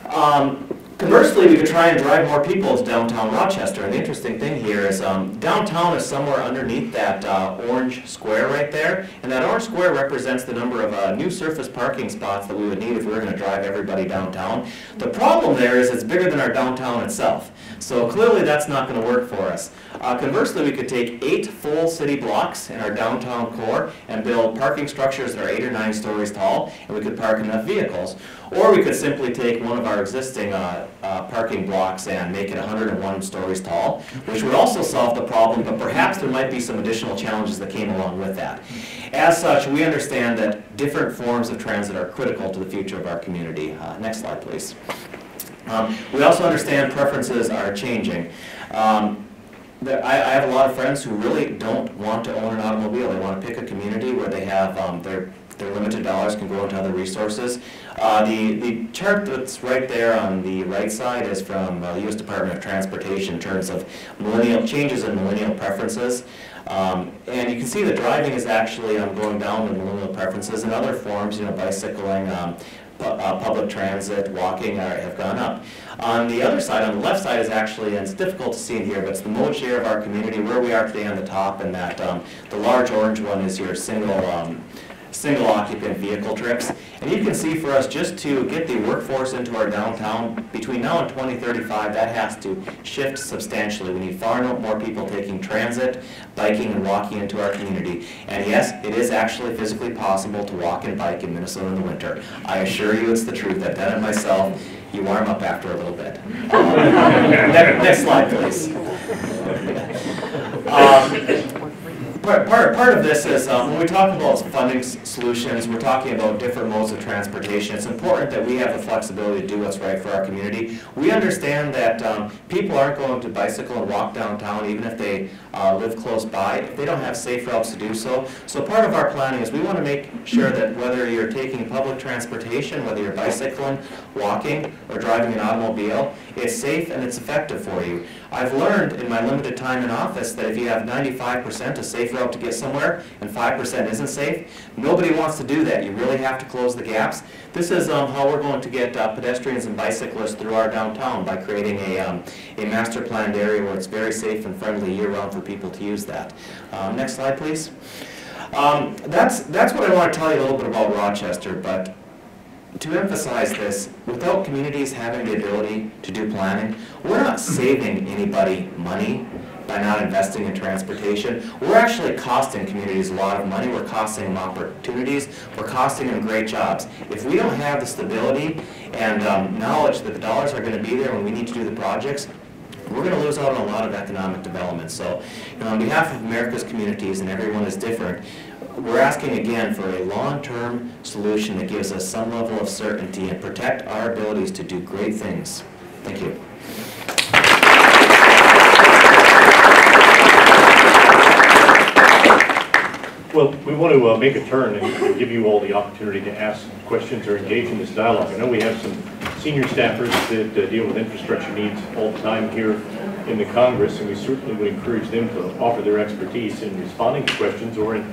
Um, Conversely, we could try and drive more people to downtown Rochester. And the interesting thing here is um, downtown is somewhere underneath that uh, orange square right there. And that orange square represents the number of uh, new surface parking spots that we would need if we were going to drive everybody downtown. The problem there is it's bigger than our downtown itself. So clearly that's not going to work for us. Uh, conversely, we could take eight full city blocks in our downtown core and build parking structures that are eight or nine stories tall, and we could park enough vehicles. Or we could simply take one of our existing uh, uh, parking blocks and make it 101 stories tall, which would also solve the problem, but perhaps there might be some additional challenges that came along with that. As such, we understand that different forms of transit are critical to the future of our community. Uh, next slide, please. Um, we also understand preferences are changing. Um, there, I, I have a lot of friends who really don't want to own an automobile. They want to pick a community where they have um, their their limited dollars can go into other resources. Uh, the, the chart that's right there on the right side is from uh, U.S. Department of Transportation in terms of millennial changes in millennial preferences. Um, and you can see that driving is actually um, going down in millennial preferences and other forms, you know, bicycling, um, pu uh, public transit, walking are, have gone up. On the other side, on the left side is actually, and it's difficult to see in here, but it's the mode share of our community, where we are today on the top, and that um, the large orange one is your single um, single occupant vehicle trips. And you can see for us just to get the workforce into our downtown, between now and 2035, that has to shift substantially. We need far more people taking transit, biking, and walking into our community. And yes, it is actually physically possible to walk and bike in Minnesota in the winter. I assure you it's the truth. I've done it myself. You warm up after a little bit. Um, (laughs) next, next slide, please. (laughs) Um, part, part, part of this is um, when we talk about funding solutions, we're talking about different modes of transportation. It's important that we have the flexibility to do what's right for our community. We understand that um, people aren't going to bicycle and walk downtown even if they uh, live close by. If they don't have safe routes to do so. So part of our planning is we want to make sure that whether you're taking public transportation, whether you're bicycling, walking, or driving an automobile, it's safe and it's effective for you. I've learned in my limited time in office that if you have 95% a safe to get somewhere and 5% isn't safe, nobody wants to do that. You really have to close the gaps. This is um, how we're going to get uh, pedestrians and bicyclists through our downtown by creating a, um, a master planned area where it's very safe and friendly year-round for people to use that. Um, next slide, please. Um, that's, that's what I want to tell you a little bit about Rochester, but to emphasize this, without communities having the ability to do planning, we're not saving anybody money by not investing in transportation. We're actually costing communities a lot of money, we're costing them opportunities, we're costing them great jobs. If we don't have the stability and um, knowledge that the dollars are gonna be there when we need to do the projects, we're going to lose out on a lot of economic development. So, you know, on behalf of America's communities, and everyone is different, we're asking again for a long-term solution that gives us some level of certainty and protect our abilities to do great things. Thank you. Well, we want to uh, make a turn and give you all the opportunity to ask questions or engage in this dialogue. I know we have some senior staffers that uh, deal with infrastructure needs all the time here in the Congress, and we certainly would encourage them to offer their expertise in responding to questions or in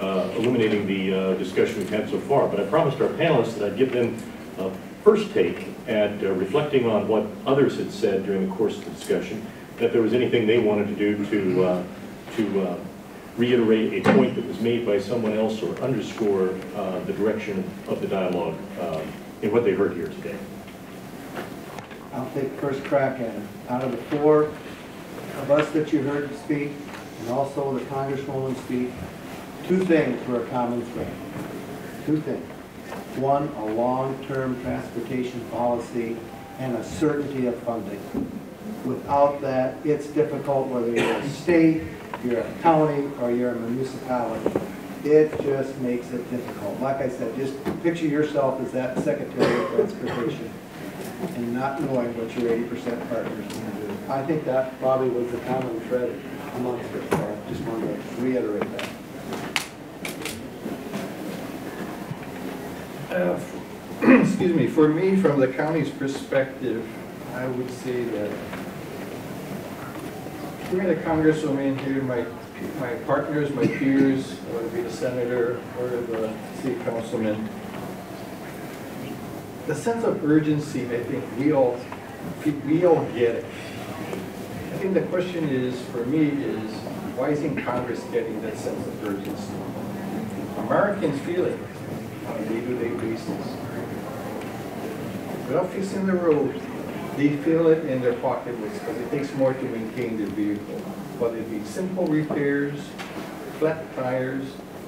uh, illuminating the uh, discussion we've had so far. But I promised our panelists that I'd give them a first take at uh, reflecting on what others had said during the course of the discussion, if there was anything they wanted to do to, uh, to reiterate a point that was made by someone else or underscore uh, the direction of the dialogue um, in what they heard here today. I'll take first crack at it. Out of the four of us that you heard speak, and also the Congresswoman speak, two things were a common thread. Two things. One, a long-term transportation policy and a certainty of funding. Without that, it's difficult whether you're a state, you're a county, or you're a municipality. It just makes it difficult. Like I said, just picture yourself as that Secretary of Transportation and not knowing what your eighty percent partners to do. I think that probably was the common thread amongst so I just wanted to reiterate that. Uh, (clears throat) Excuse me, for me, from the county's perspective, I would say that hearing the congresswoman here, my, my partners, my peers, whether it be the senator or the city councilman, the sense of urgency, I think we all, we all get it. I think the question is, for me, is why isn't Congress getting that sense of urgency? Americans feel it on a day-to-day basis. Without fixing the road, they feel it in their pocketbooks because it takes more to maintain their vehicle. Whether it be simple repairs, flat tires,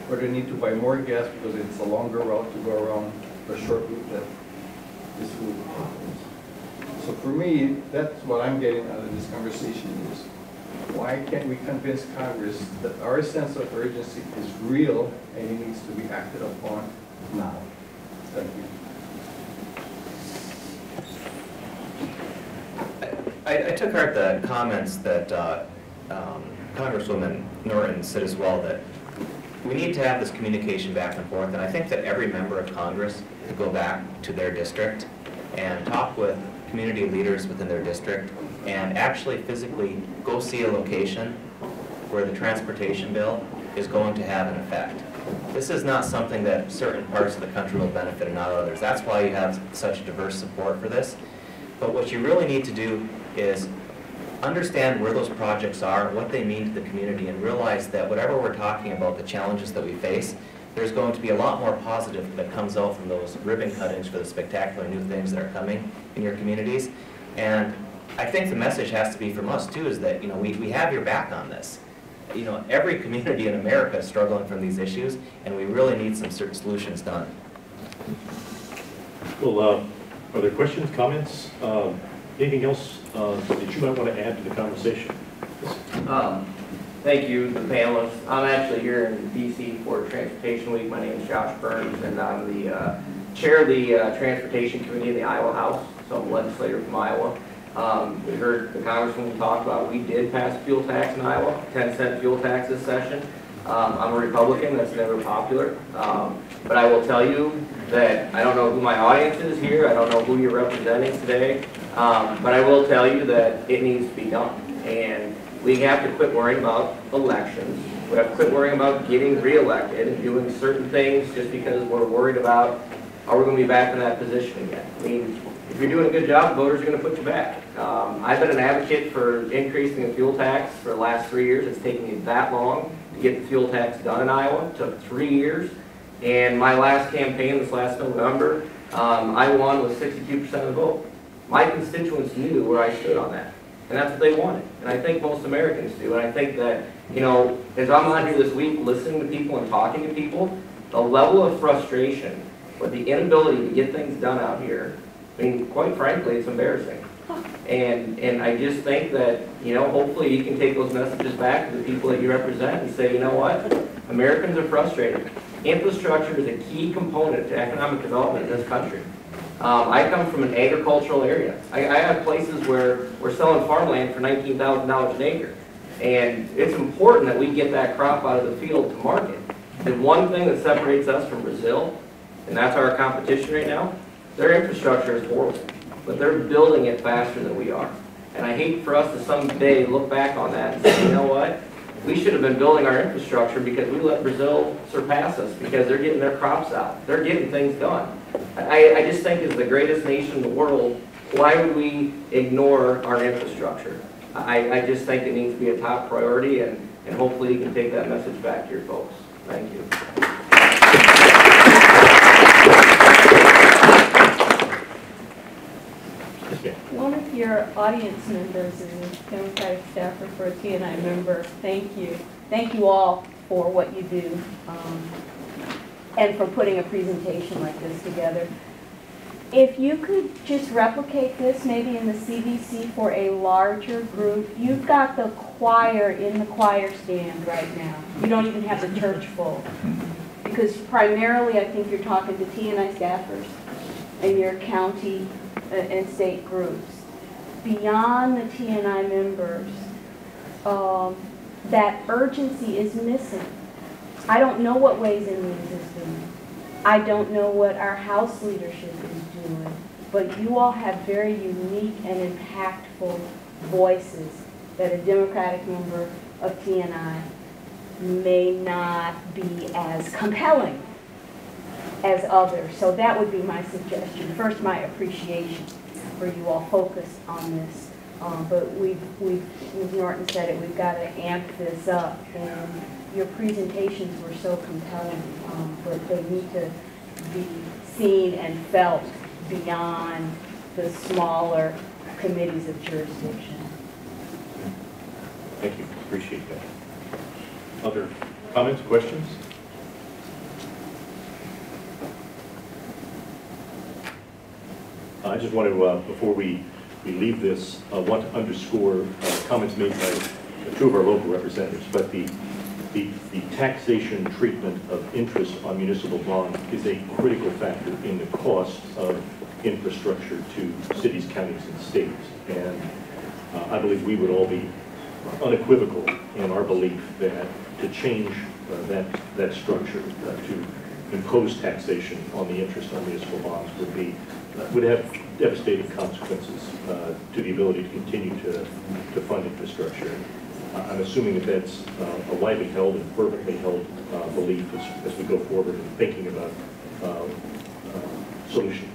or they need to buy more gas because it's a longer route to go around the short route that this route happens. So for me, that's what I'm getting out of this conversation is, why can't we convince Congress that our sense of urgency is real and it needs to be acted upon now? Thank you. I, I took heart the comments that uh, um, Congresswoman Norton said as well, that we need to have this communication back and forth, and I think that every member of Congress could go back to their district and talk with community leaders within their district and actually physically go see a location where the transportation bill is going to have an effect. This is not something that certain parts of the country will benefit and not others. That's why you have such diverse support for this. But what you really need to do is understand where those projects are, what they mean to the community, and realize that whatever we're talking about, the challenges that we face, there's going to be a lot more positive that comes out from those ribbon cuttings for the spectacular new things that are coming in your communities. And I think the message has to be from us too, is that, you know, we, we have your back on this. You know, every community in America is struggling from these issues, and we really need some certain solutions done. Well, uh, are there questions, comments? Um, Anything else uh, that you might want to add to the conversation? Um, Thank you, the panelists. I'm actually here in DC for Transportation Week. My name is Josh Byrnes, and I'm the uh, chair of the uh, Transportation Committee in the Iowa House, so I'm a legislator from Iowa. Um, We heard the congressman talk about, we did pass a fuel tax in Iowa, 10 cent fuel tax this session. Um, I'm a Republican, that's never popular. Um, But I will tell you that I don't know who my audience is here, I don't know who you're representing today, um, but I will tell you that it needs to be done. And we have to quit worrying about elections. We have to quit worrying about getting reelected and doing certain things just because we're worried about, are we gonna be back in that position again? I mean, if you're doing a good job, voters are gonna put you back. Um, I've been an advocate for increasing the fuel tax for the last three years. It's taken me that long to get the fuel tax done in Iowa. It took three years. And my last campaign, this last November, um, I won with sixty-two percent of the vote. My constituents knew where I stood on that. And that's what they wanted. And I think most Americans do. And I think that, you know, as I'm on here this week listening to people and talking to people, the level of frustration with the inability to get things done out here, I mean, quite frankly, it's embarrassing. And, and I just think that, you know, hopefully you can take those messages back to the people that you represent and say, you know what? Americans are frustrated. Infrastructure is a key component to economic development in this country. Um, I come from an agricultural area. I, I have places where we're selling farmland for nineteen thousand dollars an acre. And it's important that we get that crop out of the field to market. And one thing that separates us from Brazil, and that's our competition right now, their infrastructure is horrible, but they're building it faster than we are. And I hate for us to someday look back on that and say, you know what? We should have been building our infrastructure because we let Brazil surpass us because they're getting their crops out. They're getting things done. I, I just think as the greatest nation in the world, why would we ignore our infrastructure? I, I just think it needs to be a top priority and, and hopefully you can take that message back to your folks. Thank you. Yes, ma'am. One of your audience members and Democratic staffer for a T&I member. Thank you. Thank you all for what you do um, and for putting a presentation like this together. If you could just replicate this maybe in the CVC for a larger group, you've got the choir in the choir stand right now. You don't even have the church full. Because primarily, I think you're talking to T&I staffers and your county uh, and state groups. Beyond the T&I members, um, that urgency is missing. I don't know what Ways and Means is doing. I don't know what our House leadership is doing. But you all have very unique and impactful voices that a Democratic member of T&I may not be as compelling as others. So that would be my suggestion. First, my appreciation for you all focused on this. Um, But we've, we've, Ms. Norton said it, we've got to amp this up. And your presentations were so compelling, um, but they need to be seen and felt beyond the smaller committees of jurisdiction. Thank you, appreciate that. Other comments, questions? I just want to, uh, before we, we leave this, I want to underscore uh, comments made by two of our local representatives, but the, the the taxation treatment of interest on municipal bonds is a critical factor in the cost of infrastructure to cities, counties, and states. And uh, I believe we would all be unequivocal in our belief that to change uh, that, that structure, uh, to impose taxation on the interest on municipal bonds would be, uh, would have devastating consequences uh, to the ability to continue to, to fund infrastructure. Uh, I'm assuming that that's uh, a widely held and fervently held uh, belief as, as we go forward in thinking about uh, uh, solutions.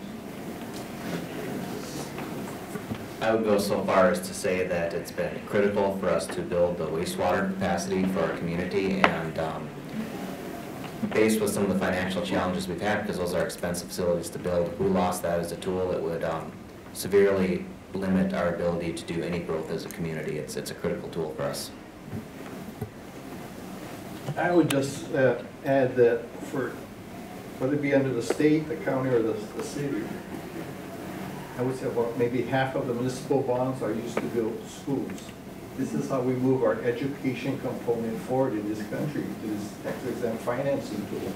I would go so far as to say that it's been critical for us to build the wastewater capacity for our community and um, faced with some of the financial challenges we've had, because those are expensive facilities to build, we lost that as a tool that would um, severely limit our ability to do any growth as a community. It's, it's a critical tool for us. I would just uh, add that for, whether it be under the state, the county, or the, the city, I would say about maybe half of the municipal bonds are used to build schools. This is how we move our education component forward in this country, to this tax exempt financing tool.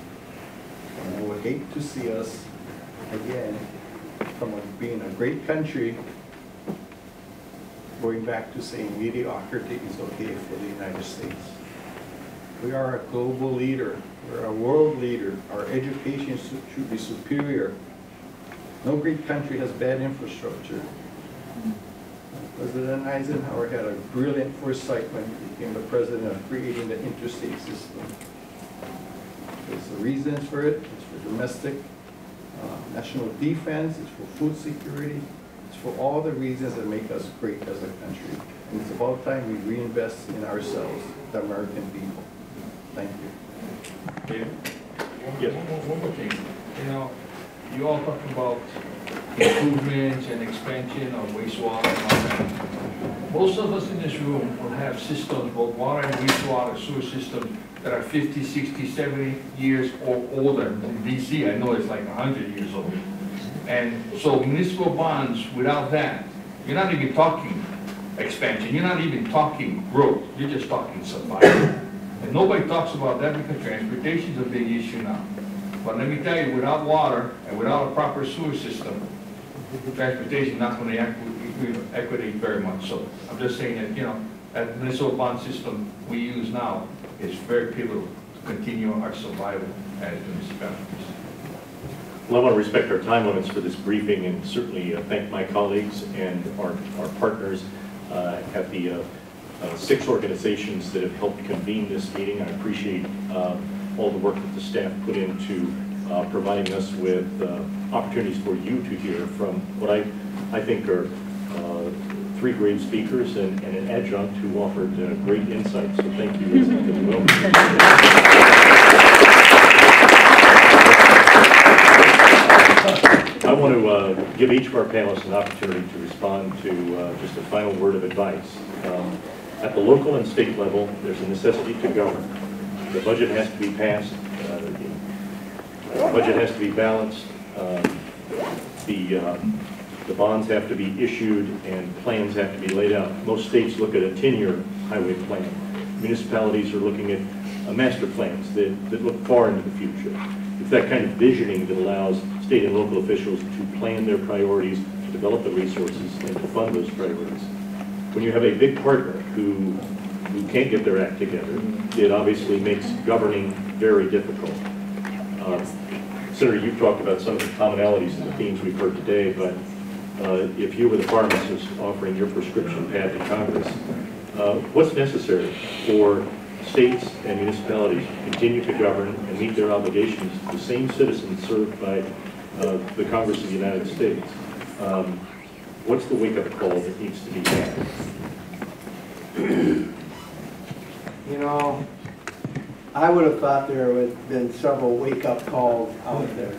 And I would hate to see us, again, from being a great country, going back to saying mediocrity is okay for the United States. We are a global leader, we're a world leader, our education should be superior. No great country has bad infrastructure. President Eisenhower had a brilliant foresight when he became the president of creating the interstate system. There's the reasons for it, it's for domestic, uh, national defense, it's for food security, it's for all the reasons that make us great as a country. And it's about time we reinvest in ourselves, the American people. Thank you. Yes. One more, one more thing, you know, you all talk about improvements and expansion of wastewater most of us in this room will have systems, both water and wastewater sewer systems that are 50, 60, 70 years or older. In DC, I know it's like 100 years old. And so municipal bonds, without that, you're not even talking expansion, you're not even talking growth, you're just talking survival. And nobody talks about that because transportation is a big issue now. But let me tell you, without water and without a proper sewer system, transportation not gonna equi- equity very much. So I'm just saying that, you know, that municipal bond system we use now is very pivotal to continue our survival as municipalities. Well, I want to respect our time limits for this briefing and certainly uh, thank my colleagues and our, our partners uh, at the uh, uh, six organizations that have helped convene this meeting. I appreciate um, all the work that the staff put into uh, providing us with uh, opportunities for you to hear from what I, I think are uh, three great speakers and and an adjunct who offered uh, great insights. So thank you well. I want to uh, give each of our panelists an opportunity to respond to uh, just a final word of advice. Um, At the local and state level, there's a necessity to govern. The budget has to be passed, budget has to be balanced, um, the um, the bonds have to be issued, and plans have to be laid out. Most states look at a 10-year highway plan. Municipalities are looking at uh, master plans that that look far into the future. It's that kind of visioning that allows state and local officials to plan their priorities, to develop the resources, and to fund those priorities. When you have a big partner who, who can't get their act together, it obviously makes governing very difficult. Uh, Senator, you've talked about some of the commonalities and the themes we've heard today, but uh, if you were the pharmacist offering your prescription pad to Congress, uh, what's necessary for states and municipalities to continue to govern and meet their obligations to the same citizens served by uh, the Congress of the United States? Um, What's the wake-up call that needs to be had? You know, I would have thought there would have been several wake-up calls out there.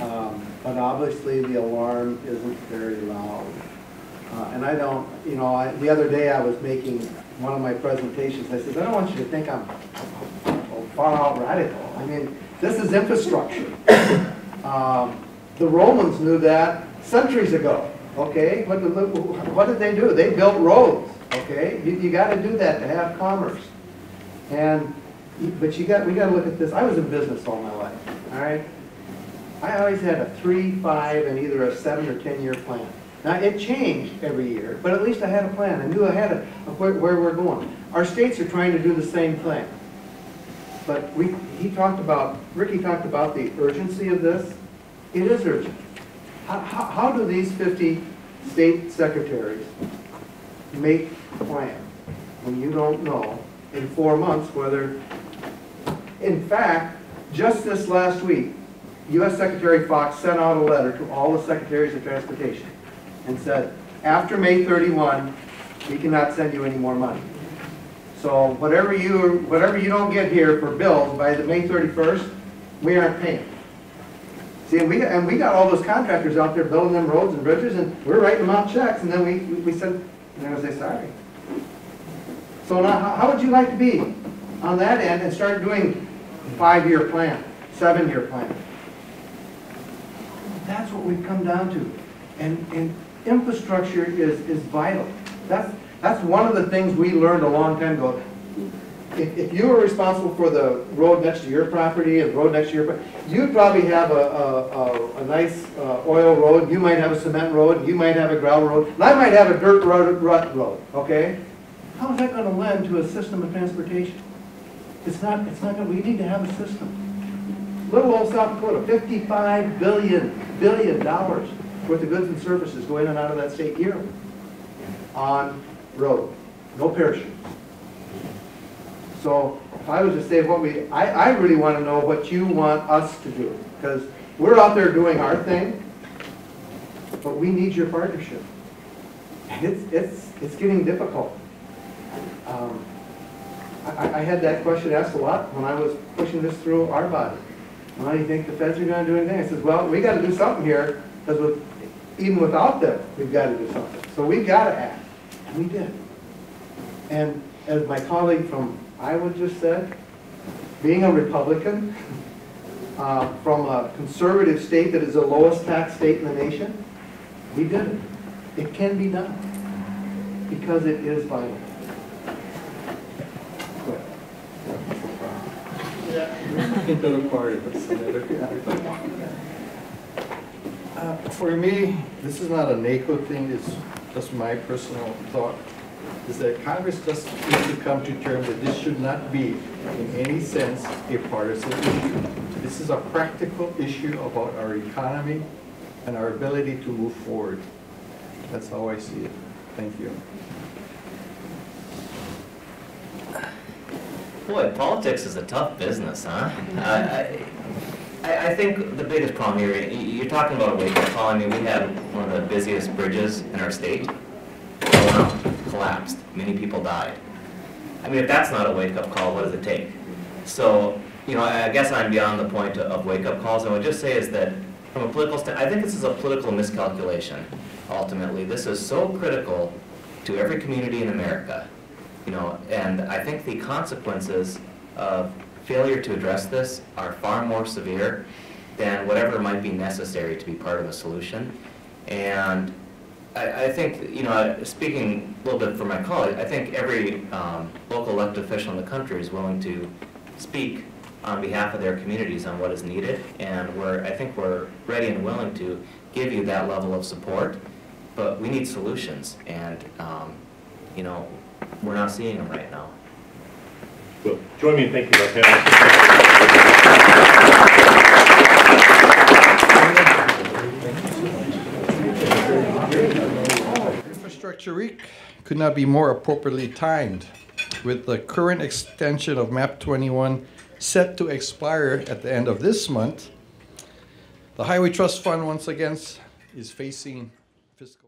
Um, But obviously, the alarm isn't very loud. Uh, And I don't, you know, I- the other day I was making one of my presentations, I said, I don't want you to think I'm far out radical. I mean, this is infrastructure. Um, The Romans knew that centuries ago, okay? What did, what did they do? They built roads, okay? You, you gotta do that to have commerce. And, but you got, we gotta look at this, I was in business all my life, all right? I always had a three, five, and either a seven or 10-year plan. Now, it changed every year, but at least I had a plan, I knew ahead of, of where, where we're going. Our states are trying to do the same thing. But we, he talked about, Riki talked about the urgency of this. It is urgent. How, how, how do these 50 state secretaries make a plan when you don't know in four months whether, in fact, just this last week, U.S. Secretary Foxx sent out a letter to all the secretaries of transportation and said, after May 31, we cannot send you any more money. So whatever you, whatever you don't get here for bills by the May 31st, we aren't paying. See, and we, and we got all those contractors out there building them roads and bridges, and we're writing them out checks, and then we, we said, and they're say, sorry. So now, how would you like to be on that end and start doing five-year plan, seven-year plan? That's what we've come down to. And, and infrastructure is, is vital. That's, that's one of the things we learned a long time ago. If, if you were responsible for the road next to your property and the road next to your, pro- you'd probably have a, a, a, a nice uh, oil road, you might have a cement road, you might have a gravel road, and I might have a dirt road, rut road, okay? How is that gonna lend to a system of transportation? It's not, it's not we need to have a system. Little old South Dakota, fifty-five billion, billion dollars worth of goods and services go in and out of that state yearly on road, no parachute. So if I was to say what we, I, I really want to know what you want us to do, because we're out there doing our thing, but we need your partnership. And it's, it's, it's getting difficult. Um, I, I- had that question asked a lot when I was pushing this through our body. Well, do you think the feds are gonna do anything? I says, well, we gotta do something here, because with, even without them, we've gotta do something. So we've gotta act, and we did. And as my colleague from Iowa just said, being a Republican, (laughs) uh, from a conservative state that is the lowest tax state in the nation, we did it. It can be done, because it is vital. Into the party, that's. Uh, For me, this is not a NACO thing, it's just my personal thought, is that Congress just needs to come to terms that this should not be, in any sense, a partisan issue. This is a practical issue about our economy and our ability to move forward. That's how I see it. Thank you. Boy, politics is a tough business, huh? I, I, I think the biggest problem here, you're talking about a wake-up call, I mean, we had one of the busiest bridges in our state, collapsed, many people died. I mean, if that's not a wake-up call, what does it take? So, you know, I guess I'm beyond the point of wake-up calls, I would just say is that, from a political standpoint, I think this is a political miscalculation, ultimately. This is so critical to every community in America. You know, and I think the consequences of failure to address this are far more severe than whatever might be necessary to be part of a solution. And I, I think, you know, speaking a little bit for my colleague, I think every um, local elected official in the country is willing to speak on behalf of their communities on what is needed, and we're, I think we're ready and willing to give you that level of support, but we need solutions, and, um, you know, we're not seeing them right now. Well, join me in thanking our panelists. Infrastructure Week could not be more appropriately timed with the current extension of MAP 21 set to expire at the end of this month. The Highway Trust Fund once again is facing fiscal